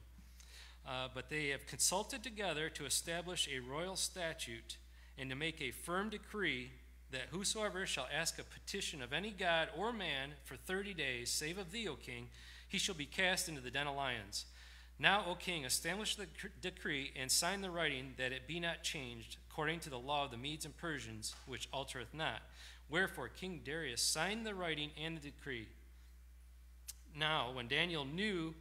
Uh, but they have consulted together to establish a royal statute and to make a firm decree that whosoever shall ask a petition of any god or man for thirty days, save of thee, O king, he shall be cast into the den of lions. Now, O king, establish the decree and sign the writing that it be not changed, according to the law of the Medes and Persians, which altereth not. Wherefore, King Darius signed the writing and the decree. Now, when Daniel knew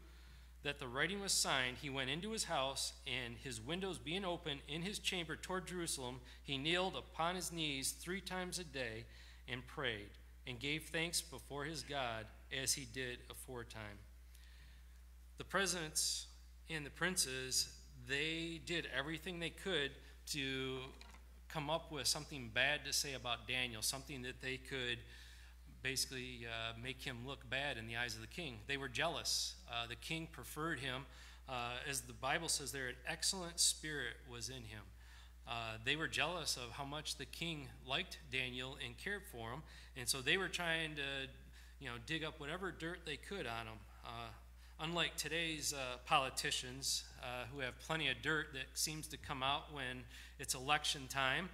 that the writing was signed, he went into his house, and his windows being open in his chamber toward Jerusalem, he kneeled upon his knees three times a day and prayed, and gave thanks before his God as he did aforetime. The presidents and the princes, they did everything they could to come up with something bad to say about Daniel, something that they could basically uh, make him look bad in the eyes of the king. They were jealous. Uh, the king preferred him. Uh, as the Bible says there, an excellent spirit was in him. Uh, they were jealous of how much the king liked Daniel and cared for him, and so they were trying to, you know, dig up whatever dirt they could on him. Uh, unlike today's politicians who have plenty of dirt that seems to come out when it's election time.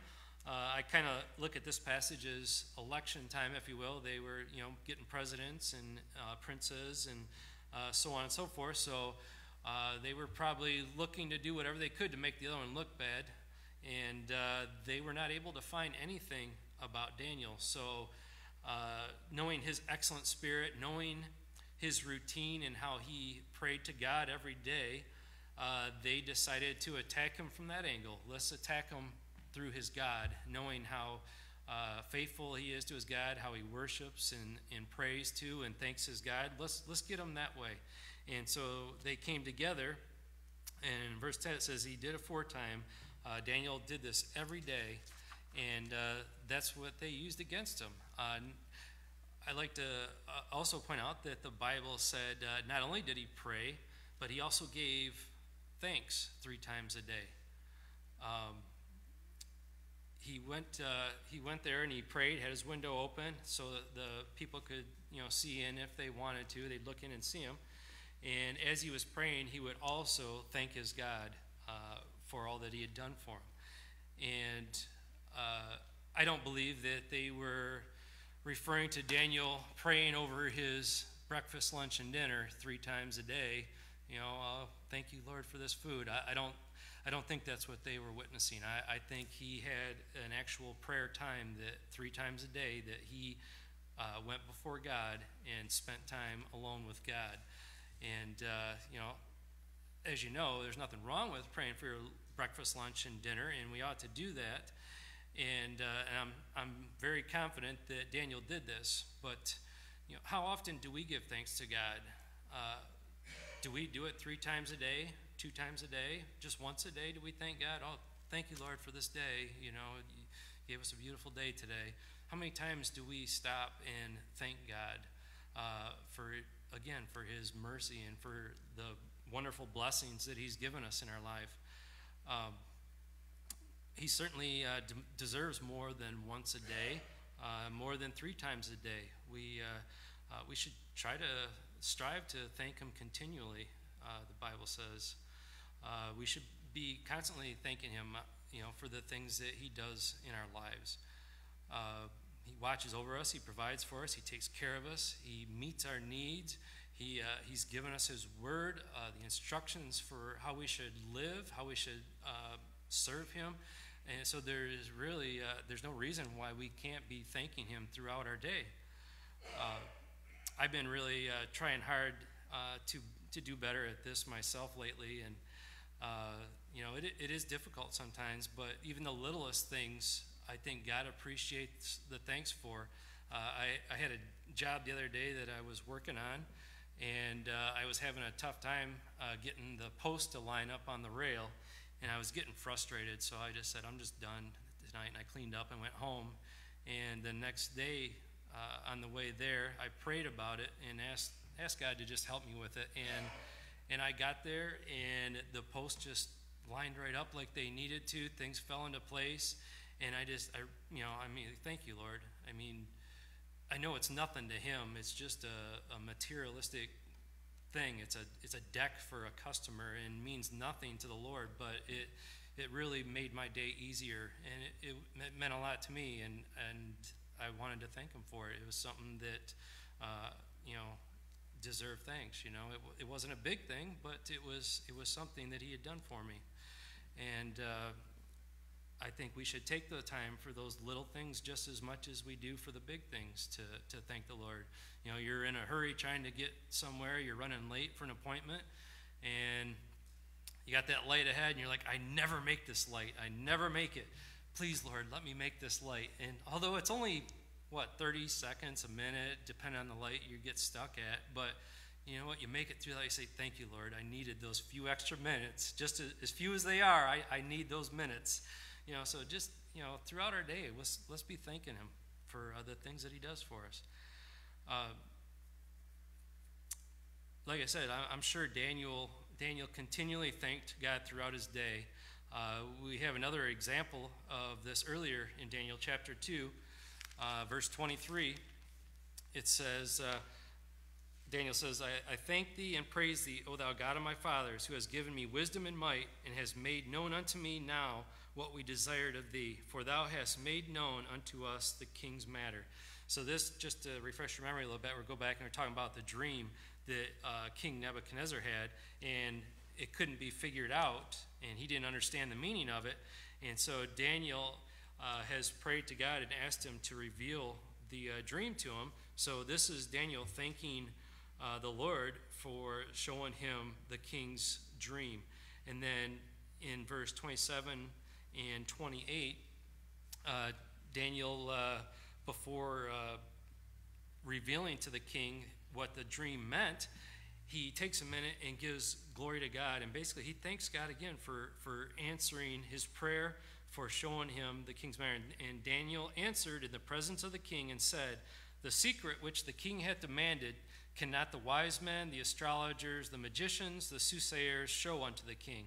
Uh, I kind of look at this passage as election time, if you will. They were, you know, getting presidents and uh, princes and uh, so on and so forth. So uh, they were probably looking to do whatever they could to make the other one look bad, and they were not able to find anything about Daniel. So knowing his excellent spirit, knowing his routine and how he prayed to God every day, uh, they decided to attack him from that angle. Let's attack him through his God, knowing how uh, faithful he is to his God, how he worships and, and prays to and thanks his God. Let's, let's get him that way. And so they came together, and verse 10 it says, He did aforetime. Uh, Daniel did this every day, and uh, that's what they used against him. Uh, I'd like to uh, also point out that the Bible said uh, not only did he pray, but he also gave thanks three times a day. Um, he went uh, he went there and he prayed, had his window open so that the people could you know see in if they wanted to. They'd look in and see him. And as he was praying, he would also thank his God uh, for all that he had done for him. And uh, I don't believe that they were referring to Daniel praying over his breakfast, lunch, and dinner three times a day. You know, thank you, Lord, for this food. I, I don't I don't think that's what they were witnessing. I, I think he had an actual prayer time that three times a day that he uh, went before God and spent time alone with God. And, uh, you know, as you know, there's nothing wrong with praying for your breakfast, lunch, and dinner, and we ought to do that. And, uh, and I'm, I'm very confident that Daniel did this. But, you know, how often do we give thanks to God? Uh, do we do it three times a day? Two times a day, just once a day, do we thank God? Oh, thank you, Lord, for this day. You know, you gave us a beautiful day today. How many times do we stop and thank God uh, for, again, for His mercy and for the wonderful blessings that He's given us in our life? Um, he certainly uh, deserves more than once a day, uh, more than three times a day. We, uh, uh, we should try to strive to thank Him continually, uh, the Bible says. Uh, we should be constantly thanking Him, uh, you know, for the things that He does in our lives. Uh, he watches over us. He provides for us. He takes care of us. He meets our needs. He, uh, he's given us His Word, uh, the instructions for how we should live, how we should uh, serve Him. And so there is really there's no reason why we can't be thanking Him throughout our day. I've been really trying hard to to do better at this myself lately, and uh, you know, it, it is difficult sometimes, but even the littlest things, I think God appreciates the thanks for. Uh, I, I had a job the other day that I was working on, and uh, I was having a tough time uh, getting the post to line up on the rail, and I was getting frustrated, so I just said, I'm just done tonight, and I cleaned up and went home. And the next day, uh, on the way there, I prayed about it and asked, asked God to just help me with it. And and I got there, and the post just lined right up like they needed to. Things fell into place, and I just, I, you know, I mean, thank you, Lord. I mean, I know it's nothing to him. It's just a, a materialistic thing. It's a, it's a deck for a customer, and means nothing to the Lord. But it, it really made my day easier, and it, it, meant a lot to me, and and I wanted to thank him for it. It was something that, uh, you know deserve thanks. You know, it, it wasn't a big thing, but it was it was something that He had done for me, and uh, I think we should take the time for those little things just as much as we do for the big things to to thank the Lord. You know, you're in a hurry trying to get somewhere, you're running late for an appointment, and you got that light ahead, and you're like, I never make this light. I never make it. Please, Lord, let me make this light. And although it's only what 30 seconds, a minute, depending on the light you get stuck at. But you know what? You make it through that. You say, "Thank you, Lord. I needed those few extra minutes, just as, as few as they are. I, I need those minutes." You know, so just you know, throughout our day, let's let's be thanking Him for uh, the things that He does for us. Uh, like I said, I, am sure Daniel Daniel continually thanked God throughout his day. Uh, we have another example of this earlier in Daniel chapter 2 uh, verse 23, it says, uh, Daniel says, I, I thank thee and praise thee, O thou God of my fathers, who has given me wisdom and might, and has made known unto me now what we desired of thee. For thou hast made known unto us the king's matter. So, this, just to refresh your memory a little bit, we'll go back and we're talking about the dream that uh, King Nebuchadnezzar had, and it couldn't be figured out, and he didn't understand the meaning of it. And so, Daniel uh, has prayed to God and asked him to reveal the uh, dream to him. So this is Daniel thanking uh, the Lord for showing him the king's dream. And then in verse 27 and 28, uh, Daniel, uh, before uh, revealing to the king what the dream meant, he takes a minute and gives glory to God. And basically, he thanks God again for, for answering his prayer for showing him the king's matter. And Daniel answered in the presence of the king and said, The secret which the king hath demanded cannot the wise men, the astrologers, the magicians, the soothsayers show unto the king.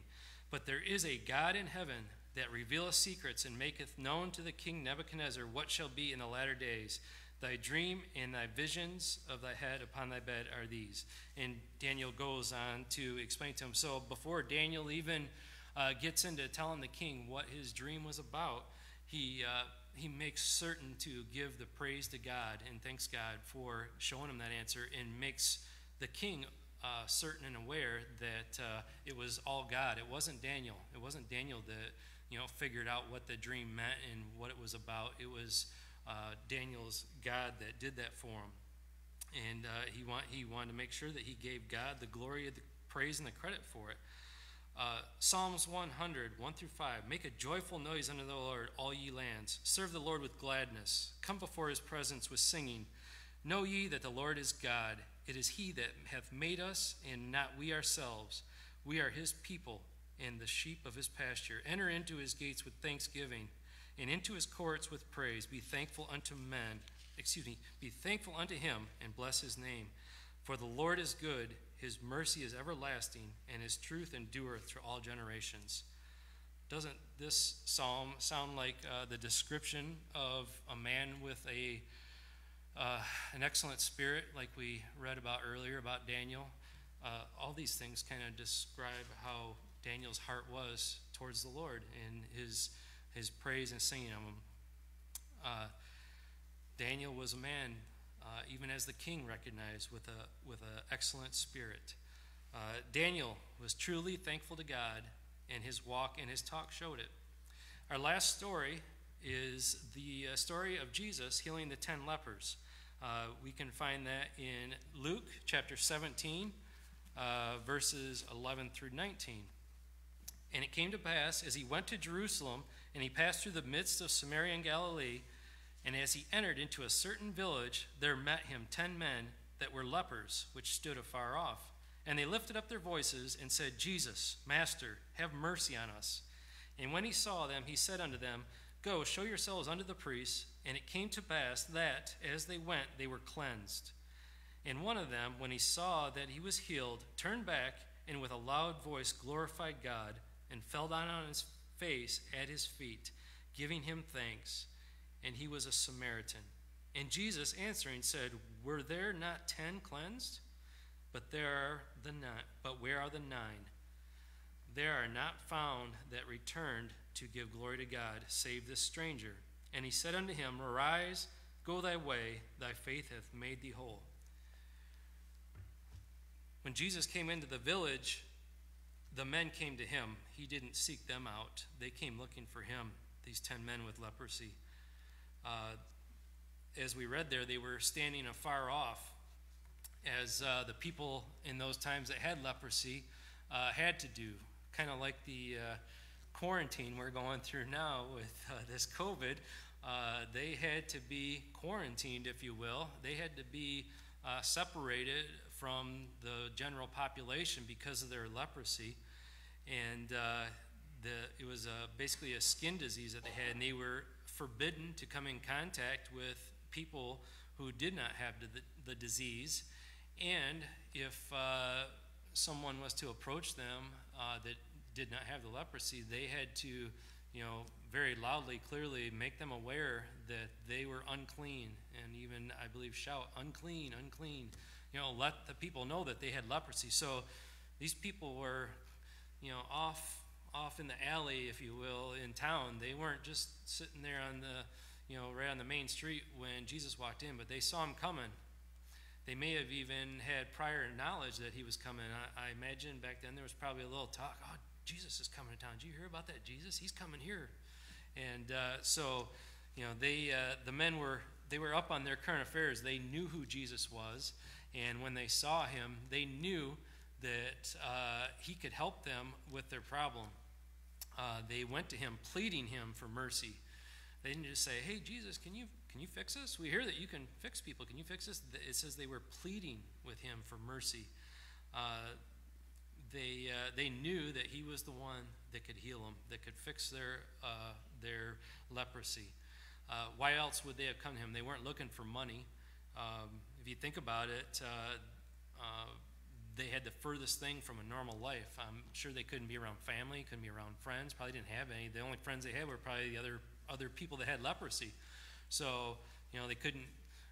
But there is a God in heaven that revealeth secrets and maketh known to the king Nebuchadnezzar what shall be in the latter days. Thy dream and thy visions of thy head upon thy bed are these. And Daniel goes on to explain to him. So before Daniel even uh, gets into telling the king what his dream was about, he, uh, he makes certain to give the praise to God and thanks God for showing him that answer and makes the king uh, certain and aware that uh, it was all God. It wasn't Daniel. It wasn't Daniel that you know figured out what the dream meant and what it was about. It was uh, Daniel's God that did that for him, and uh, he want he wanted to make sure that he gave God the glory, the praise, and the credit for it. Uh, Psalms 100, 1 through 5. Make a joyful noise unto the Lord, all ye lands. Serve the Lord with gladness. Come before his presence with singing. Know ye that the Lord is God. It is he that hath made us, and not we ourselves. We are his people, and the sheep of his pasture. Enter into his gates with thanksgiving, and into his courts with praise. Be thankful unto men, excuse me, be thankful unto him, and bless his name. For the Lord is good his mercy is everlasting, and his truth endureth through all generations. Doesn't this psalm sound like uh, the description of a man with a uh, an excellent spirit, like we read about earlier about Daniel? Uh, all these things kind of describe how Daniel's heart was towards the Lord and his his praise and singing of him. Uh, Daniel was a man uh, even as the king recognized, with a with an excellent spirit. Uh, Daniel was truly thankful to God, and his walk and his talk showed it. Our last story is the uh, story of Jesus healing the ten lepers. Uh, we can find that in Luke chapter 17, uh, verses 11 through 19. And it came to pass, as he went to Jerusalem, and he passed through the midst of Samaria and Galilee, and as he entered into a certain village, there met him ten men that were lepers, which stood afar off. And they lifted up their voices and said, Jesus, Master, have mercy on us. And when he saw them, he said unto them, Go, show yourselves unto the priests. And it came to pass that, as they went, they were cleansed. And one of them, when he saw that he was healed, turned back and with a loud voice glorified God, and fell down on his face at his feet, giving him thanks and he was a Samaritan. And Jesus answering said, Were there not ten cleansed? But there are the nine, but where are the nine? There are not found that returned to give glory to God, save this stranger. And he said unto him, Arise, go thy way, thy faith hath made thee whole. When Jesus came into the village, the men came to him. He didn't seek them out, they came looking for him, these ten men with leprosy. Uh, as we read there, they were standing afar off, as uh, the people in those times that had leprosy uh, had to do, kind of like the uh, quarantine we're going through now with uh, this COVID. Uh, they had to be quarantined, if you will. They had to be separated from the general population because of their leprosy. And the, it was basically a skin disease that they had, and they were forbidden to come in contact with people who did not have the, the disease. And if uh, someone was to approach them uh, that did not have the leprosy, they had to, you know, very loudly, clearly make them aware that they were unclean, and even I believe shout, "Unclean, unclean!" You know, let the people know that they had leprosy. So these people were, you know, off off in the alley, if you will, in town. They weren't just sitting there on the, you know, right on the main street when Jesus walked in, but they saw him coming. They may have even had prior knowledge that he was coming. I, I imagine back then there was probably a little talk. Oh, Jesus is coming to town. Did you hear about that? Jesus, he's coming here. And uh, so, you know, they uh, the men were they were up on their current affairs. They knew who Jesus was, and when they saw him, they knew that uh, he could help them with their problem uh, they went to him, pleading him for mercy. They didn't just say, "Hey, Jesus, can you can you fix us? We hear that you can fix people. Can you fix us?" It says they were pleading with him for mercy. Uh, they uh, they knew that he was the one that could heal them, that could fix their uh, their leprosy. Uh, why else would they have come to him? They weren't looking for money. Um, if you think about it, uh, they had the furthest thing from a normal life. I'm sure they couldn't be around family, couldn't be around friends, probably didn't have any. The only friends they had were probably the other other people that had leprosy. So, you know, they couldn't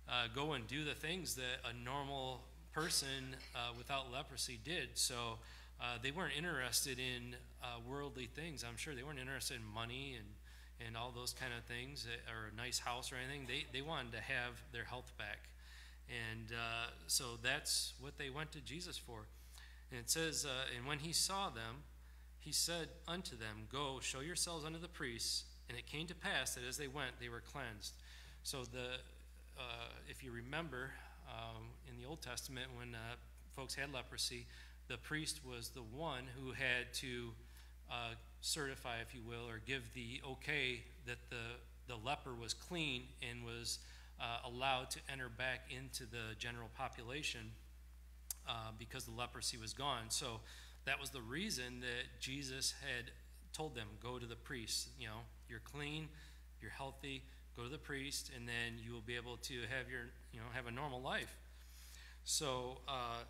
uh, go and do the things that a normal person uh, without leprosy did. So, uh, they weren't interested in uh, worldly things. I'm sure they weren't interested in money and, and all those kind of things, uh, or a nice house or anything. They, they wanted to have their health back. And uh, so that's what they went to Jesus for. And it says, uh, And when he saw them, he said unto them, Go, show yourselves unto the priests. And it came to pass that as they went, they were cleansed. So the, uh, if you remember, um, in the Old Testament, when uh, folks had leprosy, the priest was the one who had to uh, certify, if you will, or give the okay that the, the leper was clean and was uh, allowed to enter back into the general population uh, because the leprosy was gone. So that was the reason that Jesus had told them, go to the priest. You know, you're clean, you're healthy, go to the priest, and then you will be able to have your, you know, have a normal life. So uh,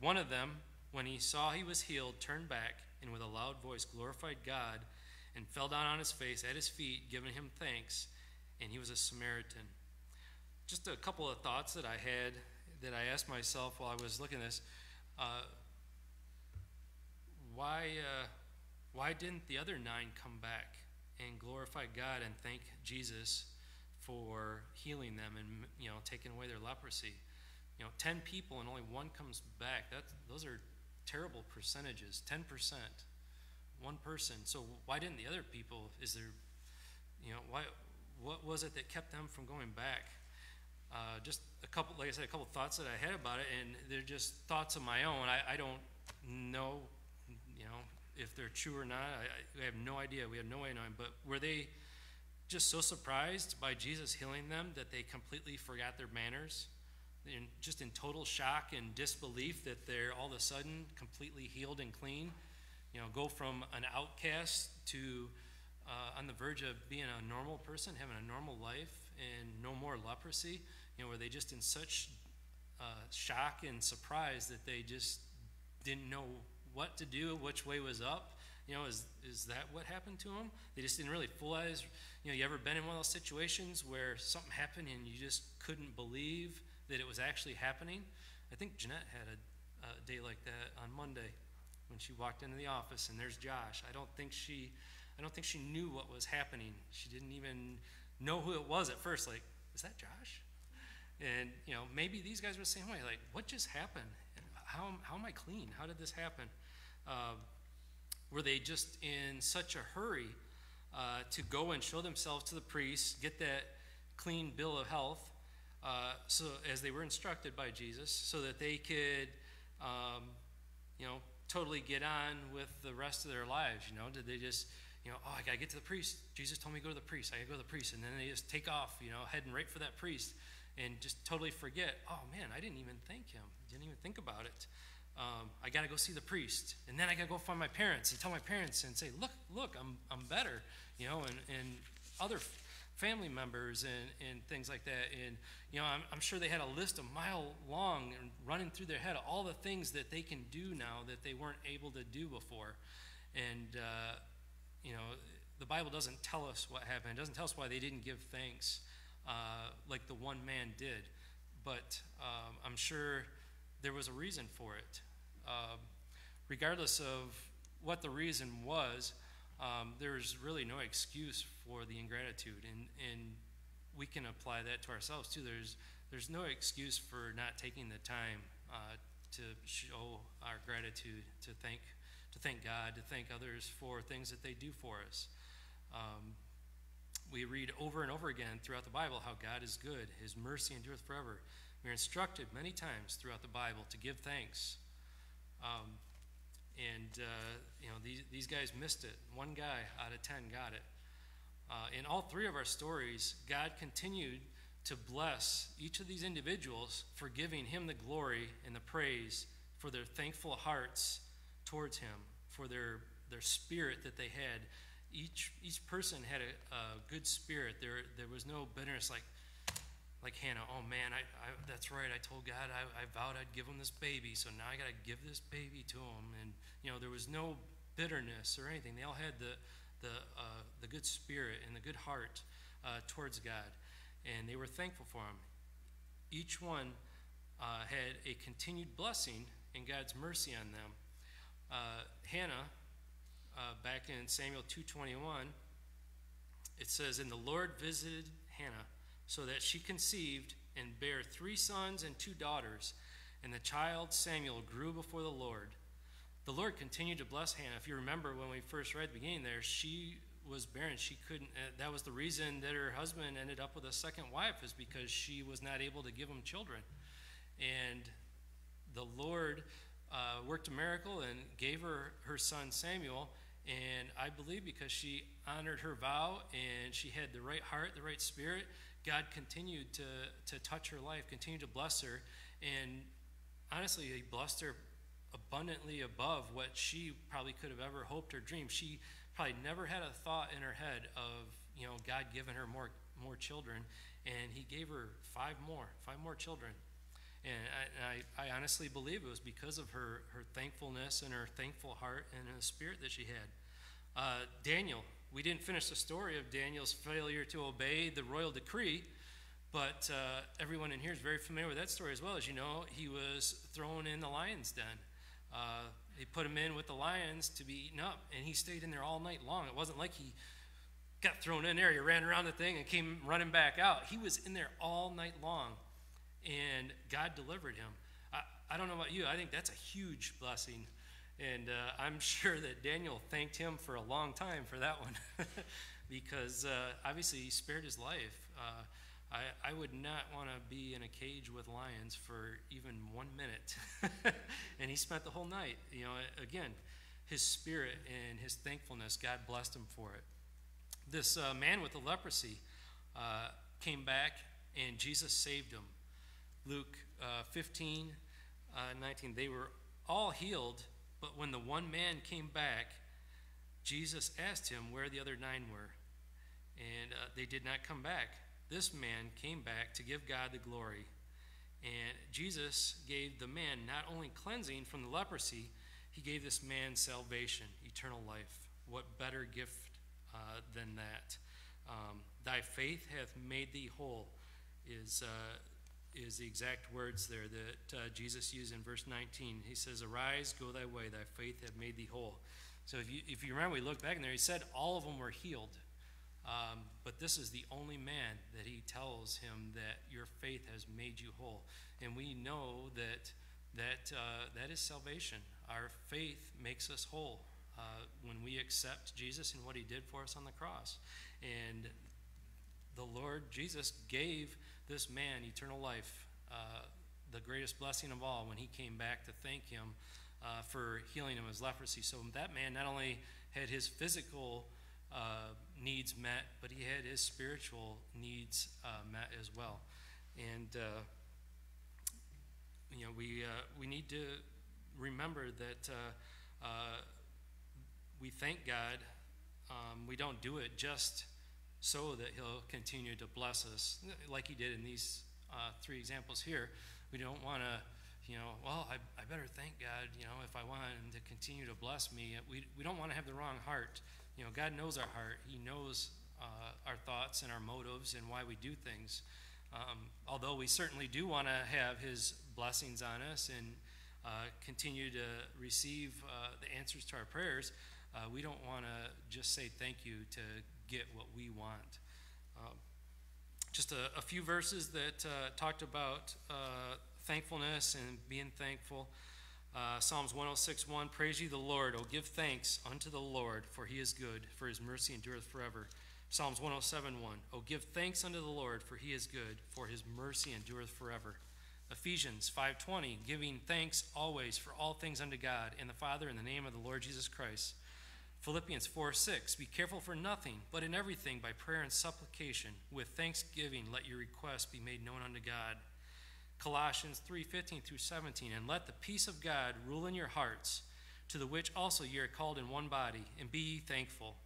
one of them, when he saw he was healed, turned back and with a loud voice glorified God and fell down on his face at his feet, giving him thanks. And he was a Samaritan. Just a couple of thoughts that I had that I asked myself while I was looking at this. Uh, why, uh, why didn't the other nine come back and glorify God and thank Jesus for healing them and you know taking away their leprosy? You know, ten people and only one comes back. That those are terrible percentages. Ten percent, one person. So why didn't the other people? Is there, you know, why? What was it that kept them from going back? Uh, just a couple, like I said, a couple thoughts that I had about it, and they're just thoughts of my own. I, I don't know, you know, if they're true or not. I, I have no idea. We have no way of knowing. But were they just so surprised by Jesus healing them that they completely forgot their manners? In, just in total shock and disbelief that they're all of a sudden completely healed and clean. You know, go from an outcast to uh, on the verge of being a normal person, having a normal life, and no more leprosy. You know, were they just in such uh, shock and surprise that they just didn't know what to do, which way was up? You know, is is that what happened to them? They just didn't really realize. You know, you ever been in one of those situations where something happened and you just couldn't believe that it was actually happening? I think Jeanette had a, a day like that on Monday when she walked into the office, and there's Josh. I don't think she, I don't think she knew what was happening. She didn't even know who it was at first. Like, is that Josh? And you know, maybe these guys were the same way. Like, what just happened? How, how am I clean? How did this happen? Uh, were they just in such a hurry uh, to go and show themselves to the priest, get that clean bill of health, uh, so as they were instructed by Jesus, so that they could, um, you know, totally get on with the rest of their lives? You know, did they just you know, oh, I got to get to the priest. Jesus told me to go to the priest. I got to go to the priest. And then they just take off, you know, heading right for that priest and just totally forget, oh, man, I didn't even thank him. Didn't even think about it. Um, I got to go see the priest. And then I got to go find my parents and tell my parents and say, look, look, I'm, I'm better, you know, and, and other family members and, and things like that. And, you know, I'm, I'm sure they had a list a mile long and running through their head of all the things that they can do now that they weren't able to do before. And, uh, you know, the Bible doesn't tell us what happened. It doesn't tell us why they didn't give thanks uh, like the one man did. But um, I'm sure there was a reason for it. Uh, regardless of what the reason was, um, there's really no excuse for the ingratitude. And, and we can apply that to ourselves too. There's, there's no excuse for not taking the time uh, to show our gratitude, to thank to thank God, to thank others for things that they do for us. Um, we read over and over again throughout the Bible how God is good, His mercy endureth forever. We're instructed many times throughout the Bible to give thanks. Um, and, uh, you know, these, these guys missed it. One guy out of ten got it. Uh, in all three of our stories, God continued to bless each of these individuals for giving Him the glory and the praise for their thankful hearts towards him for their, their spirit that they had. Each, each person had a, a good spirit. There, there was no bitterness like, like Hannah, oh man, I, I, that's right. I told God I, I vowed I'd give him this baby, so now I got to give this baby to him. And you know, there was no bitterness or anything. They all had the the uh, the good spirit and the good heart uh, towards God, and they were thankful for him. Each one uh, had a continued blessing and God's mercy on them. Uh, Hannah, uh, back in Samuel 2:21, it says, "And the Lord visited Hannah, so that she conceived and bare three sons and two daughters, and the child Samuel grew before the Lord." The Lord continued to bless Hannah. If you remember when we first read the beginning there, she was barren. She couldn't. Uh, that was the reason that her husband ended up with a second wife, is because she was not able to give him children. And the Lord uh, worked a miracle and gave her her son Samuel. And I believe because she honored her vow and she had the right heart, the right spirit, God continued to, to touch her life, continued to bless her. And honestly, He blessed her abundantly above what she probably could have ever hoped or dreamed. She probably never had a thought in her head of, you know, God giving her more, more children. And He gave her five more, five more children. And I, I, honestly believe it was because of her, her thankfulness and her thankful heart and the spirit that she had. Uh, Daniel, we didn't finish the story of Daniel's failure to obey the royal decree, but uh, everyone in here is very familiar with that story as well. As you know, he was thrown in the lion's den. Uh, they put him in with the lions to be eaten up, and he stayed in there all night long. It wasn't like he got thrown in there, he ran around the thing and came running back out. He was in there all night long and God delivered him. I, I don't know about you, I think that's a huge blessing. And uh, I'm *laughs* sure that Daniel thanked him for a long time for that one *laughs* because uh, obviously he spared his life. Uh, I, I would not want to be in a cage with lions for even one minute. *laughs* and he spent the whole night. You know, again, his spirit and his thankfulness, God blessed him for it. This uh, man with the leprosy uh, came back and Jesus saved him. Luke uh, 15, uh, 19. They were all healed, but when the one man came back, Jesus asked him where the other nine were, and uh, they did not come back. This man came back to give God the glory. And Jesus gave the man not only cleansing from the leprosy, he gave this man salvation, eternal life. What better gift uh, than that? Um, Thy faith hath made thee whole, is uh, is the exact words there that uh, Jesus used in verse 19. He says, Arise, go thy way, thy faith hath made thee whole. So if you, if you remember, we look back in there, he said all of them were healed. Um, but this is the only man that he tells him that your faith has made you whole. And we know that that, uh, that is salvation. Our faith makes us whole uh, when we accept Jesus and what he did for us on the cross. And the Lord Jesus gave this man eternal life, uh, the greatest blessing of all, when he came back to thank him uh, for healing him of his leprosy. So that man not only had his physical uh, needs met, but he had his spiritual needs uh, met as well. And uh, you know, we uh, we need to remember that we thank God. Um, we don't do it just so that he'll continue to bless us, like he did in these uh, three examples here. We don't want to, you know, well, I, I better thank God, you know, if I want him to continue to bless me. We, we don't want to have the wrong heart. You know, God knows our heart, He knows uh, our thoughts and our motives and why we do things. Um, although we certainly do want to have His blessings on us and uh, continue to receive uh, the answers to our prayers, uh, we don't want to just say thank you to get what we want. Um, just a, a, few verses that uh, talked about uh, thankfulness and being thankful. Uh, Psalms 106 1 Praise ye the Lord. O give thanks unto the Lord, for he is good, for his mercy endureth forever. Psalms 107 1 O give thanks unto the Lord, for he is good, for his mercy endureth forever. Ephesians 5:20 giving thanks always for all things unto God and the Father in the name of the Lord Jesus Christ Philippians 4 6, be careful for nothing, but in everything by prayer and supplication, with thanksgiving, let your requests be made known unto God. Colossians 3 15 through 17, and let the peace of God rule in your hearts, to the which also ye are called in one body, and be ye thankful.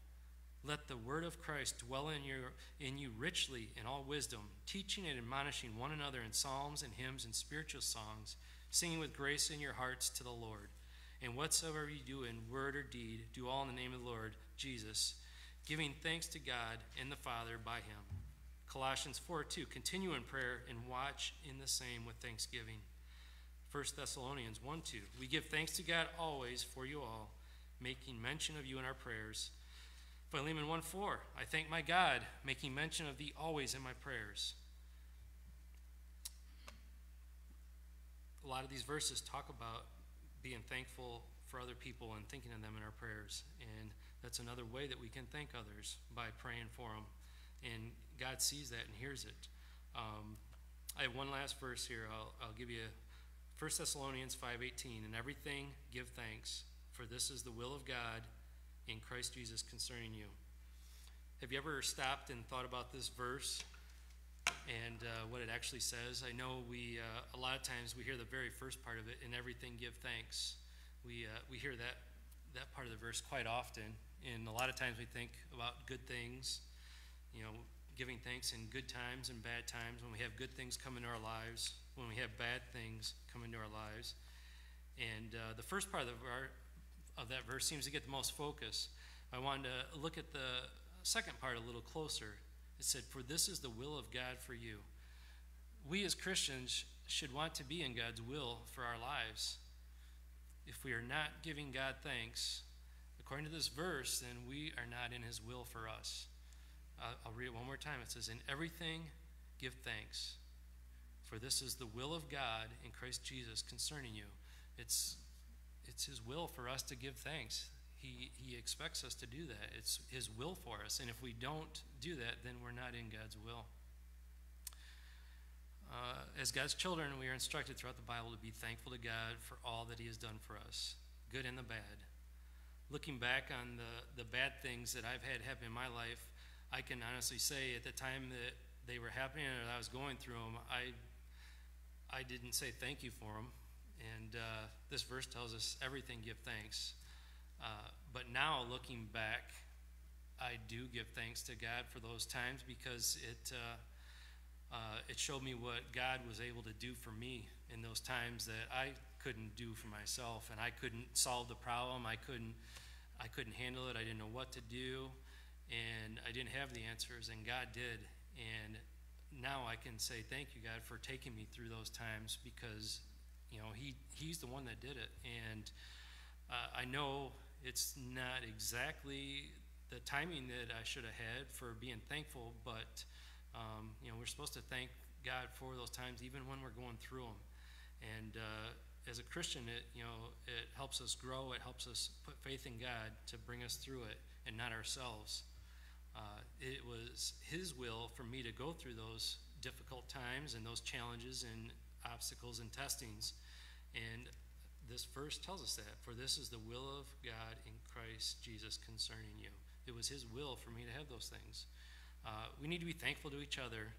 Let the word of Christ dwell in, your, in you richly in all wisdom, teaching and admonishing one another in psalms and hymns and spiritual songs, singing with grace in your hearts to the Lord. And whatsoever you do in word or deed, do all in the name of the Lord Jesus, giving thanks to God and the Father by him. Colossians 4 2, continue in prayer and watch in the same with thanksgiving. 1 Thessalonians 1 2, we give thanks to God always for you all, making mention of you in our prayers. Philemon 1 4, I thank my God, making mention of thee always in my prayers. A lot of these verses talk about being thankful for other people and thinking of them in our prayers. And that's another way that we can thank others by praying for them. And God sees that and hears it. Um, I have one last verse here. I'll, I'll give you 1 Thessalonians 5.18. In everything give thanks, for this is the will of God in Christ Jesus concerning you. Have you ever stopped and thought about this verse and uh, what it actually says? I know we uh, a lot of times we hear the very first part of it. In everything, give thanks. We uh, we hear that that part of the verse quite often, and a lot of times we think about good things, you know, giving thanks in good times and bad times. When we have good things come into our lives, when we have bad things come into our lives, and uh, the first part of the of that verse seems to get the most focus. I wanted to look at the second part a little closer. It said, For this is the will of God for you. We as Christians should want to be in God's will for our lives. If we are not giving God thanks, according to this verse, then we are not in His will for us. Uh, I'll read it one more time. It says, In everything, give thanks, for this is the will of God in Christ Jesus concerning you. It's it's his will for us to give thanks. He, he expects us to do that. It's his will for us. And if we don't do that, then we're not in God's will. Uh, as God's children, we are instructed throughout the Bible to be thankful to God for all that he has done for us, good and the bad. Looking back on the, the bad things that I've had happen in my life, I can honestly say at the time that they were happening and I was going through them, I, I didn't say thank you for them. And uh, this verse tells us everything give thanks. Uh, but now, looking back, I do give thanks to God for those times because it, uh, uh, it showed me what God was able to do for me in those times that I couldn't do for myself. And I couldn't solve the problem. I couldn't, I couldn't handle it. I didn't know what to do. And I didn't have the answers, and God did. And now I can say thank you, God, for taking me through those times because you know, he, he's the one that did it. And uh, I know it's not exactly the timing that I should have had for being thankful, but, um, you know, we're supposed to thank God for those times even when we're going through them. And uh, as a Christian, it, you know, it helps us grow. It helps us put faith in God to bring us through it and not ourselves. Uh, it was His will for me to go through those difficult times and those challenges and obstacles and testings and this verse tells us that. For this is the will of God in Christ Jesus concerning you. It was His will for me to have those things. Uh, we need to be thankful to each other.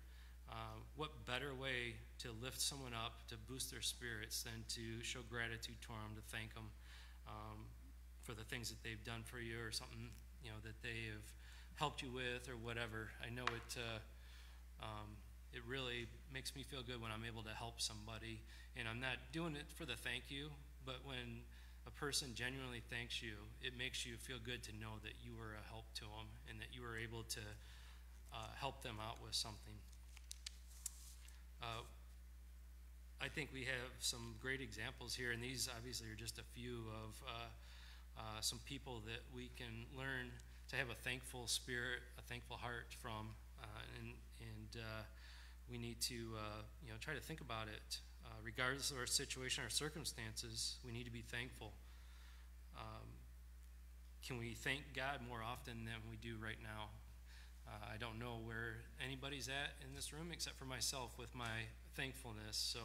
Uh, what better way to lift someone up, to boost their spirits, than to show gratitude to them, to thank them um, for the things that they've done for you or something you know that they have helped you with or whatever. I know it. Uh, um, it really makes me feel good when I'm able to help somebody. And I'm not doing it for the thank you, but when a person genuinely thanks you, it makes you feel good to know that you were a help to them and that you were able to uh, help them out with something. Uh, I think we have some great examples here, and these obviously are just a few of uh, uh some people that we can learn to have a thankful spirit, a thankful heart from, uh, and, and uh, we need to you know try to think about it uh, regardless of our situation our circumstances we need to be thankful. Um, can we thank god more often than we do right now? Uh, i don't know where anybody's at in this room except for myself with my thankfulness. So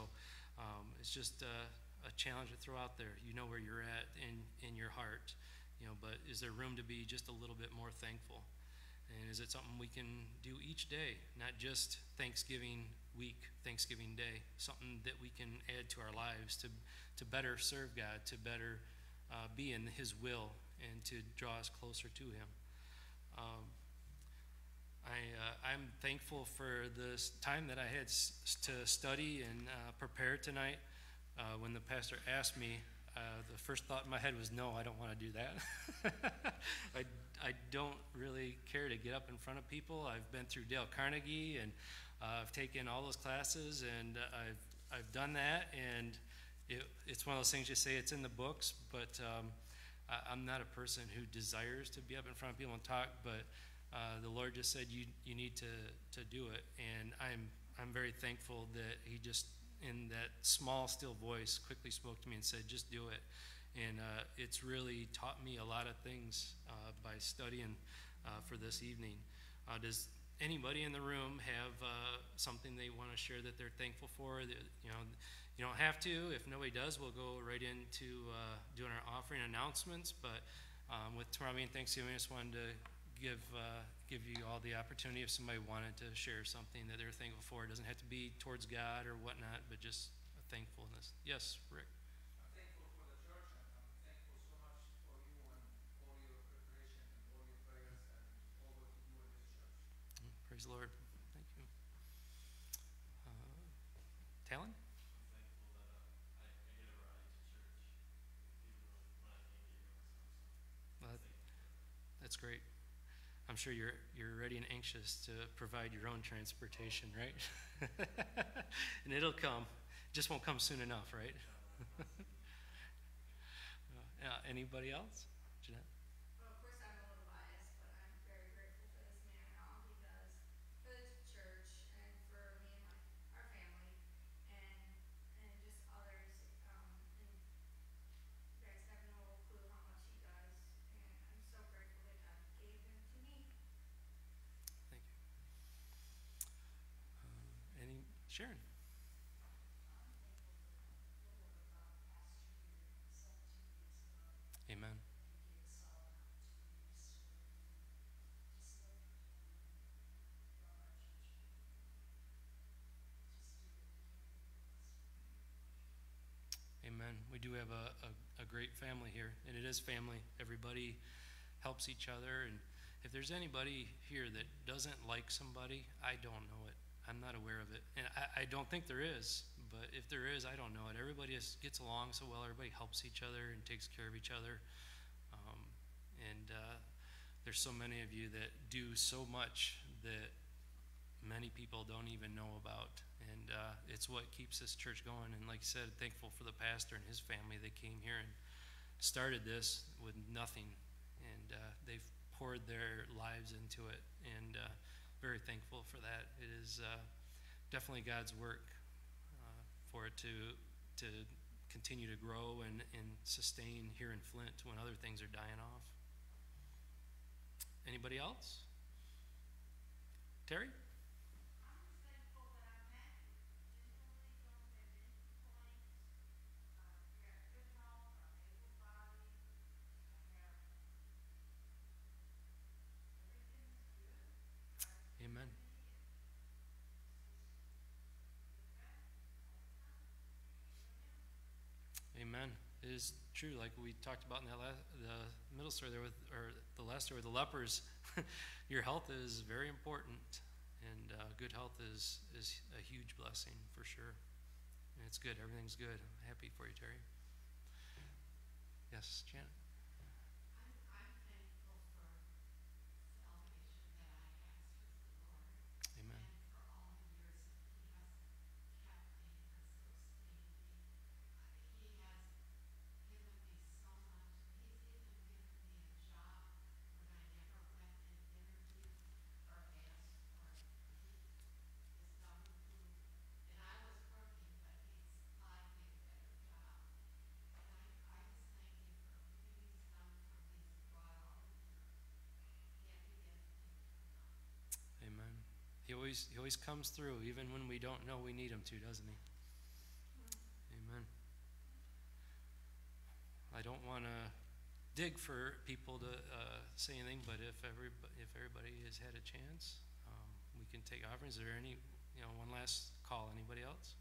um, it's just a, a challenge to throw out there. You know where you're at in, in your heart you know but is there room to be just a little bit more thankful? And is it something we can do each day, not just Thanksgiving week, Thanksgiving day? Something that we can add to our lives to, to better serve God, to better uh, be in His will, and to draw us closer to Him. Um, I, uh, I'm thankful for this time that I had s- to study and uh, prepare tonight. Uh, when the pastor asked me, uh, the first thought in my head was, no, I don't want to do that. *laughs* I, I don't really care to get up in front of people. I've been through Dale Carnegie and uh, I've taken all those classes and I've, I've done that. And it, it's one of those things you say it's in the books, but um, I, I'm not a person who desires to be up in front of people and talk, but uh, the Lord just said you you need to to do it, and I'm I'm very thankful that He just in that small still voice quickly spoke to me and said just do it, and uh, it's really taught me a lot of things uh, by studying uh, for this evening. Uh, does anybody in the room have uh, something they want to share that they're thankful for? That, you know, you don't have to. If nobody does, we'll go right into uh, doing our offering announcements. But um, with tomorrow being Thanksgiving, I just wanted to give uh, give you all the opportunity if somebody wanted to share something that they're thankful for. It doesn't have to be towards God or whatnot, but just a thankfulness. Yes, Rick. I'm thankful for the church and I'm thankful so much for you and all your preparation and all your prayers and all what you do in this church. Mm, Praise the Lord. Thank you. Uh, Talon? That. That's great. I'm sure you're you're ready and anxious to provide your own transportation, right? *laughs* and it'll come. Just won't come soon enough, right? *laughs* Uh, anybody else? Jeanette? Well, of course, I'm a little biased, but I'm very grateful for this man and all he does for the church and for me and my, our family and, and just others. Um, and you guys have no clue how much he does, and I'm so grateful that God gave him to me. Thank you. Uh, any Sharon? Amen. Amen. We do have a, a, a great family here, and it is family. Everybody helps each other, and if there's anybody here that doesn't like somebody, I don't know. I'm not aware of it, and I, I don't think there is. But if there is, I don't know it. Everybody is, gets along so well. Everybody helps each other and takes care of each other. Um, and uh, there's so many of you that do so much that many people don't even know about. And uh, it's what keeps this church going. And like I said, thankful for the pastor and his family. They came here and started this with nothing. And uh, they've poured their lives into it. And uh, very thankful for that. It is uh, definitely God's work uh, for it to, to continue to grow and, and sustain here in Flint when other things are dying off. Anybody else? Terry? I'm just thankful that I'm happy. Genuinely don't have any complaints. I've got good health, I'm able bodied, I have, everything's good. Amen. Amen. It is true, like we talked about in that the middle story there with, or the last story with the lepers. *laughs* Your health is very important, and uh, good health is is a huge blessing for sure. And it's good. Everything's good. I'm happy for you, Terry. Yes, Janet. I'm, I'm thankful for salvation that I have through the Lord. Amen. And for all the years that he has kept me and sustained me. Uh, He has given me so much. He's even given me a job when I never went and interviewed or asked for it. He is someone who, and I was working, but he's supplied me a better job. And I, I just thank you for everything he's done for me. He's brought all of your, can't do anything enough. Amen. He always he always comes through, even when we don't know we need him to, doesn't he? Amen. I don't want to dig for people to uh, say anything, but if every if everybody has had a chance, um, we can take offerings. Is there any you know one last call? Anybody else?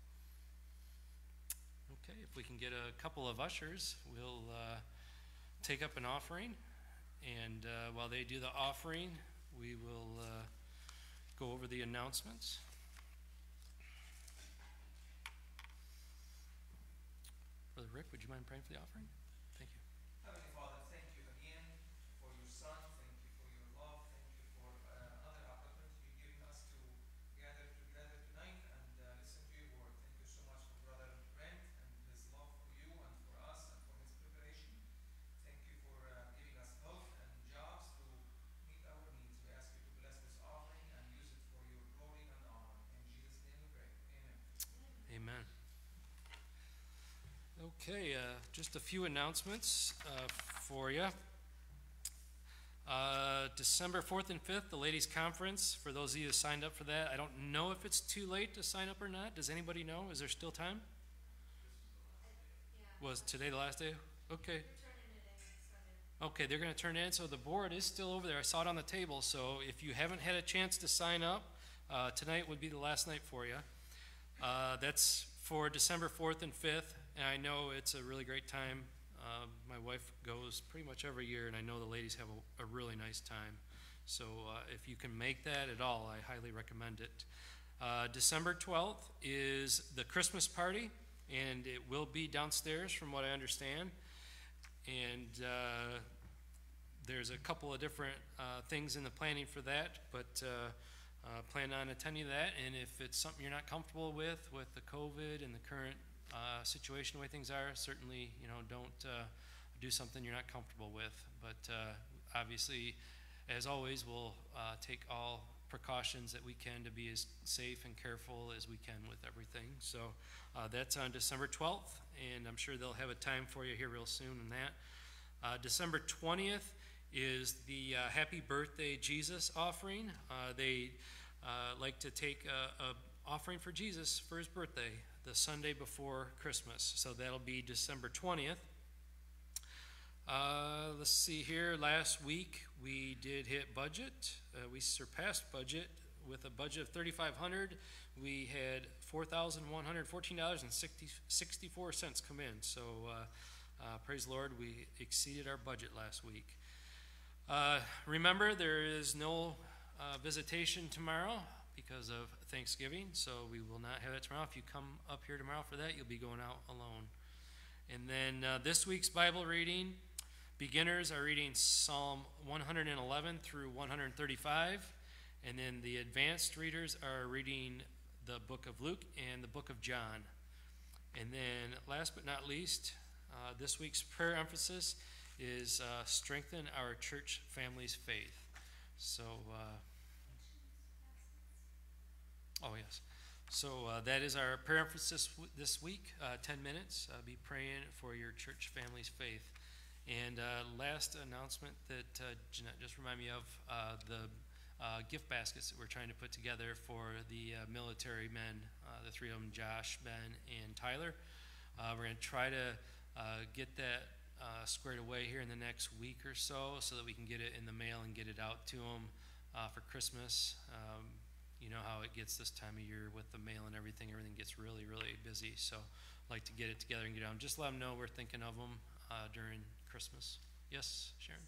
Okay, if we can get a couple of ushers, we'll uh, take up an offering, And uh, while they do the offering, we will uh, go over the announcements. Brother Rick, would you mind praying for the offering? Thank you. Heavenly Father, thank you again for your Son. Thank you for your love. Thank you for uh, another opportunity you're giving us to gather together tonight and uh, listen to your word. Thank you so much for Brother Brent and his love for you and for us and for his preparation. Thank you for uh, giving us health and jobs to meet our needs. We ask you to bless this offering and use it for your glory and honor. In Jesus' name we pray. Amen. Amen. Okay, uh, just a few announcements uh, for you. Uh, December 4th and 5th, the Ladies' Conference. For those of you who signed up for that, I don't know if it's too late to sign up or not. Does anybody know? Is there still time? Yeah. Was today the last day? Okay. We're turning it in Sunday. Okay, they're going to turn in. So the board is still over there. I saw it on the table. So if you haven't had a chance to sign up, uh, tonight would be the last night for you. Uh, that's for December 4th and 5th, and I know it's a really great time. Uh, my wife goes pretty much every year, and I know the ladies have a, a really nice time. So uh, if you can make that at all, I highly recommend it. Uh, December 12th is the Christmas party, and it will be downstairs, from what I understand. And uh, there's a couple of different uh, things in the planning for that, but uh, plan on attending that. And if it's something you're not comfortable with, with the COVID and the current uh, situation, the way things are, certainly, you know, don't uh, do something you're not comfortable with. But uh, obviously, as always, we'll uh, take all precautions that we can to be as safe and careful as we can with everything. So uh, that's on December 12th, and I'm sure they'll have a time for you here real soon on that. December 20th is the Happy Birthday Jesus offering. They uh, like to take a, a offering for Jesus for his birthday the Sunday before Christmas. So that'll be December 20th. Uh, let's see here. Last week we did hit budget. Uh, we surpassed budget with a budget of 3,500. We had $4,114.64 come in. So uh, uh, praise the Lord, we exceeded our budget last week. Uh, remember, there is no uh, visitation tomorrow because of Thanksgiving, so we will not have it tomorrow. If you come up here tomorrow for that, you'll be going out alone. And then uh, this week's Bible reading, beginners are reading Psalm 111 through 135, and then the advanced readers are reading the book of Luke and the book of John. And then, last but not least, uh, this week's prayer emphasis is uh, strengthen our church family's faith. So, uh, oh yes. So uh, that is our prayer emphasis this week. Uh, Ten minutes. Uh, be praying for your church family's faith. And uh, last announcement that uh, Jeanette just reminded me of uh, the gift baskets that we're trying to put together for the military men, the three of them, Josh, Ben, and Tyler. We're going to try to get that squared away here in the next week or so so that we can get it in the mail and get it out to them for Christmas. Um, you know how it gets this time of year with the mail and everything. Everything gets really, really busy. So I'd like to get it together and get out. Just let them know we're thinking of them uh, during Christmas. Yes, Sharon?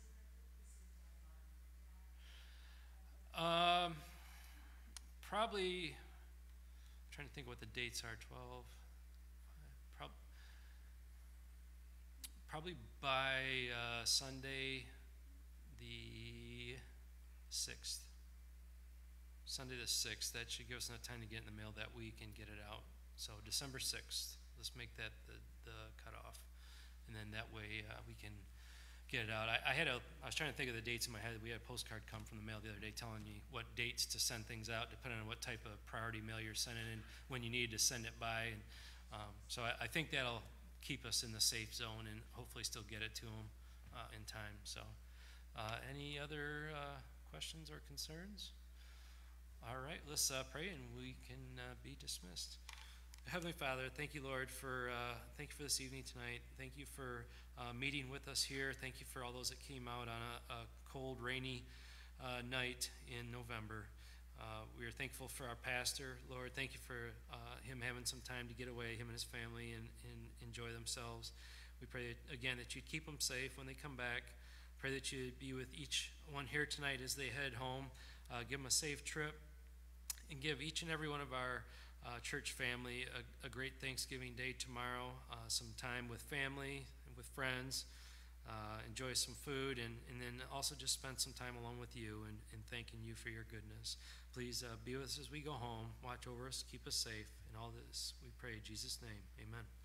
Um, probably, I'm trying to think what the dates are 12. Prob- probably by uh, Sunday the 6th. Sunday the 6th. That should give us enough time to get in the mail that week and get it out. So December 6th. Let's make that the, the cutoff. And then that way uh, we can get it out. I, I had a, I was trying to think of the dates in my head. We had a postcard come from the mail the other day telling you what dates to send things out, depending on what type of priority mail you're sending and when you need to send it by. And um, so I, I think that'll keep us in the safe zone and hopefully still get it to them uh, in time. So, uh, any other uh, questions or concerns? All right, let's uh, pray and we can uh, be dismissed. Heavenly Father, thank you, Lord, for uh, thank you for this evening tonight. Thank you for uh, meeting with us here. Thank you for all those that came out on a, a cold, rainy uh, night in November. Uh, we are thankful for our pastor, Lord. Thank you for him having some time to get away, him and his family, and, and enjoy themselves. We pray again that you'd keep them safe when they come back Pray that you be with each one here tonight as they head home. Give them a safe trip and give each and every one of our uh, church family a, a great Thanksgiving Day tomorrow, uh, some time with family and with friends, uh, enjoy some food, and, and then also just spend some time alone with you and, and thanking you for your goodness. Please uh, be with us as we go home. Watch over us, keep us safe, and all this we pray in Jesus' name. Amen.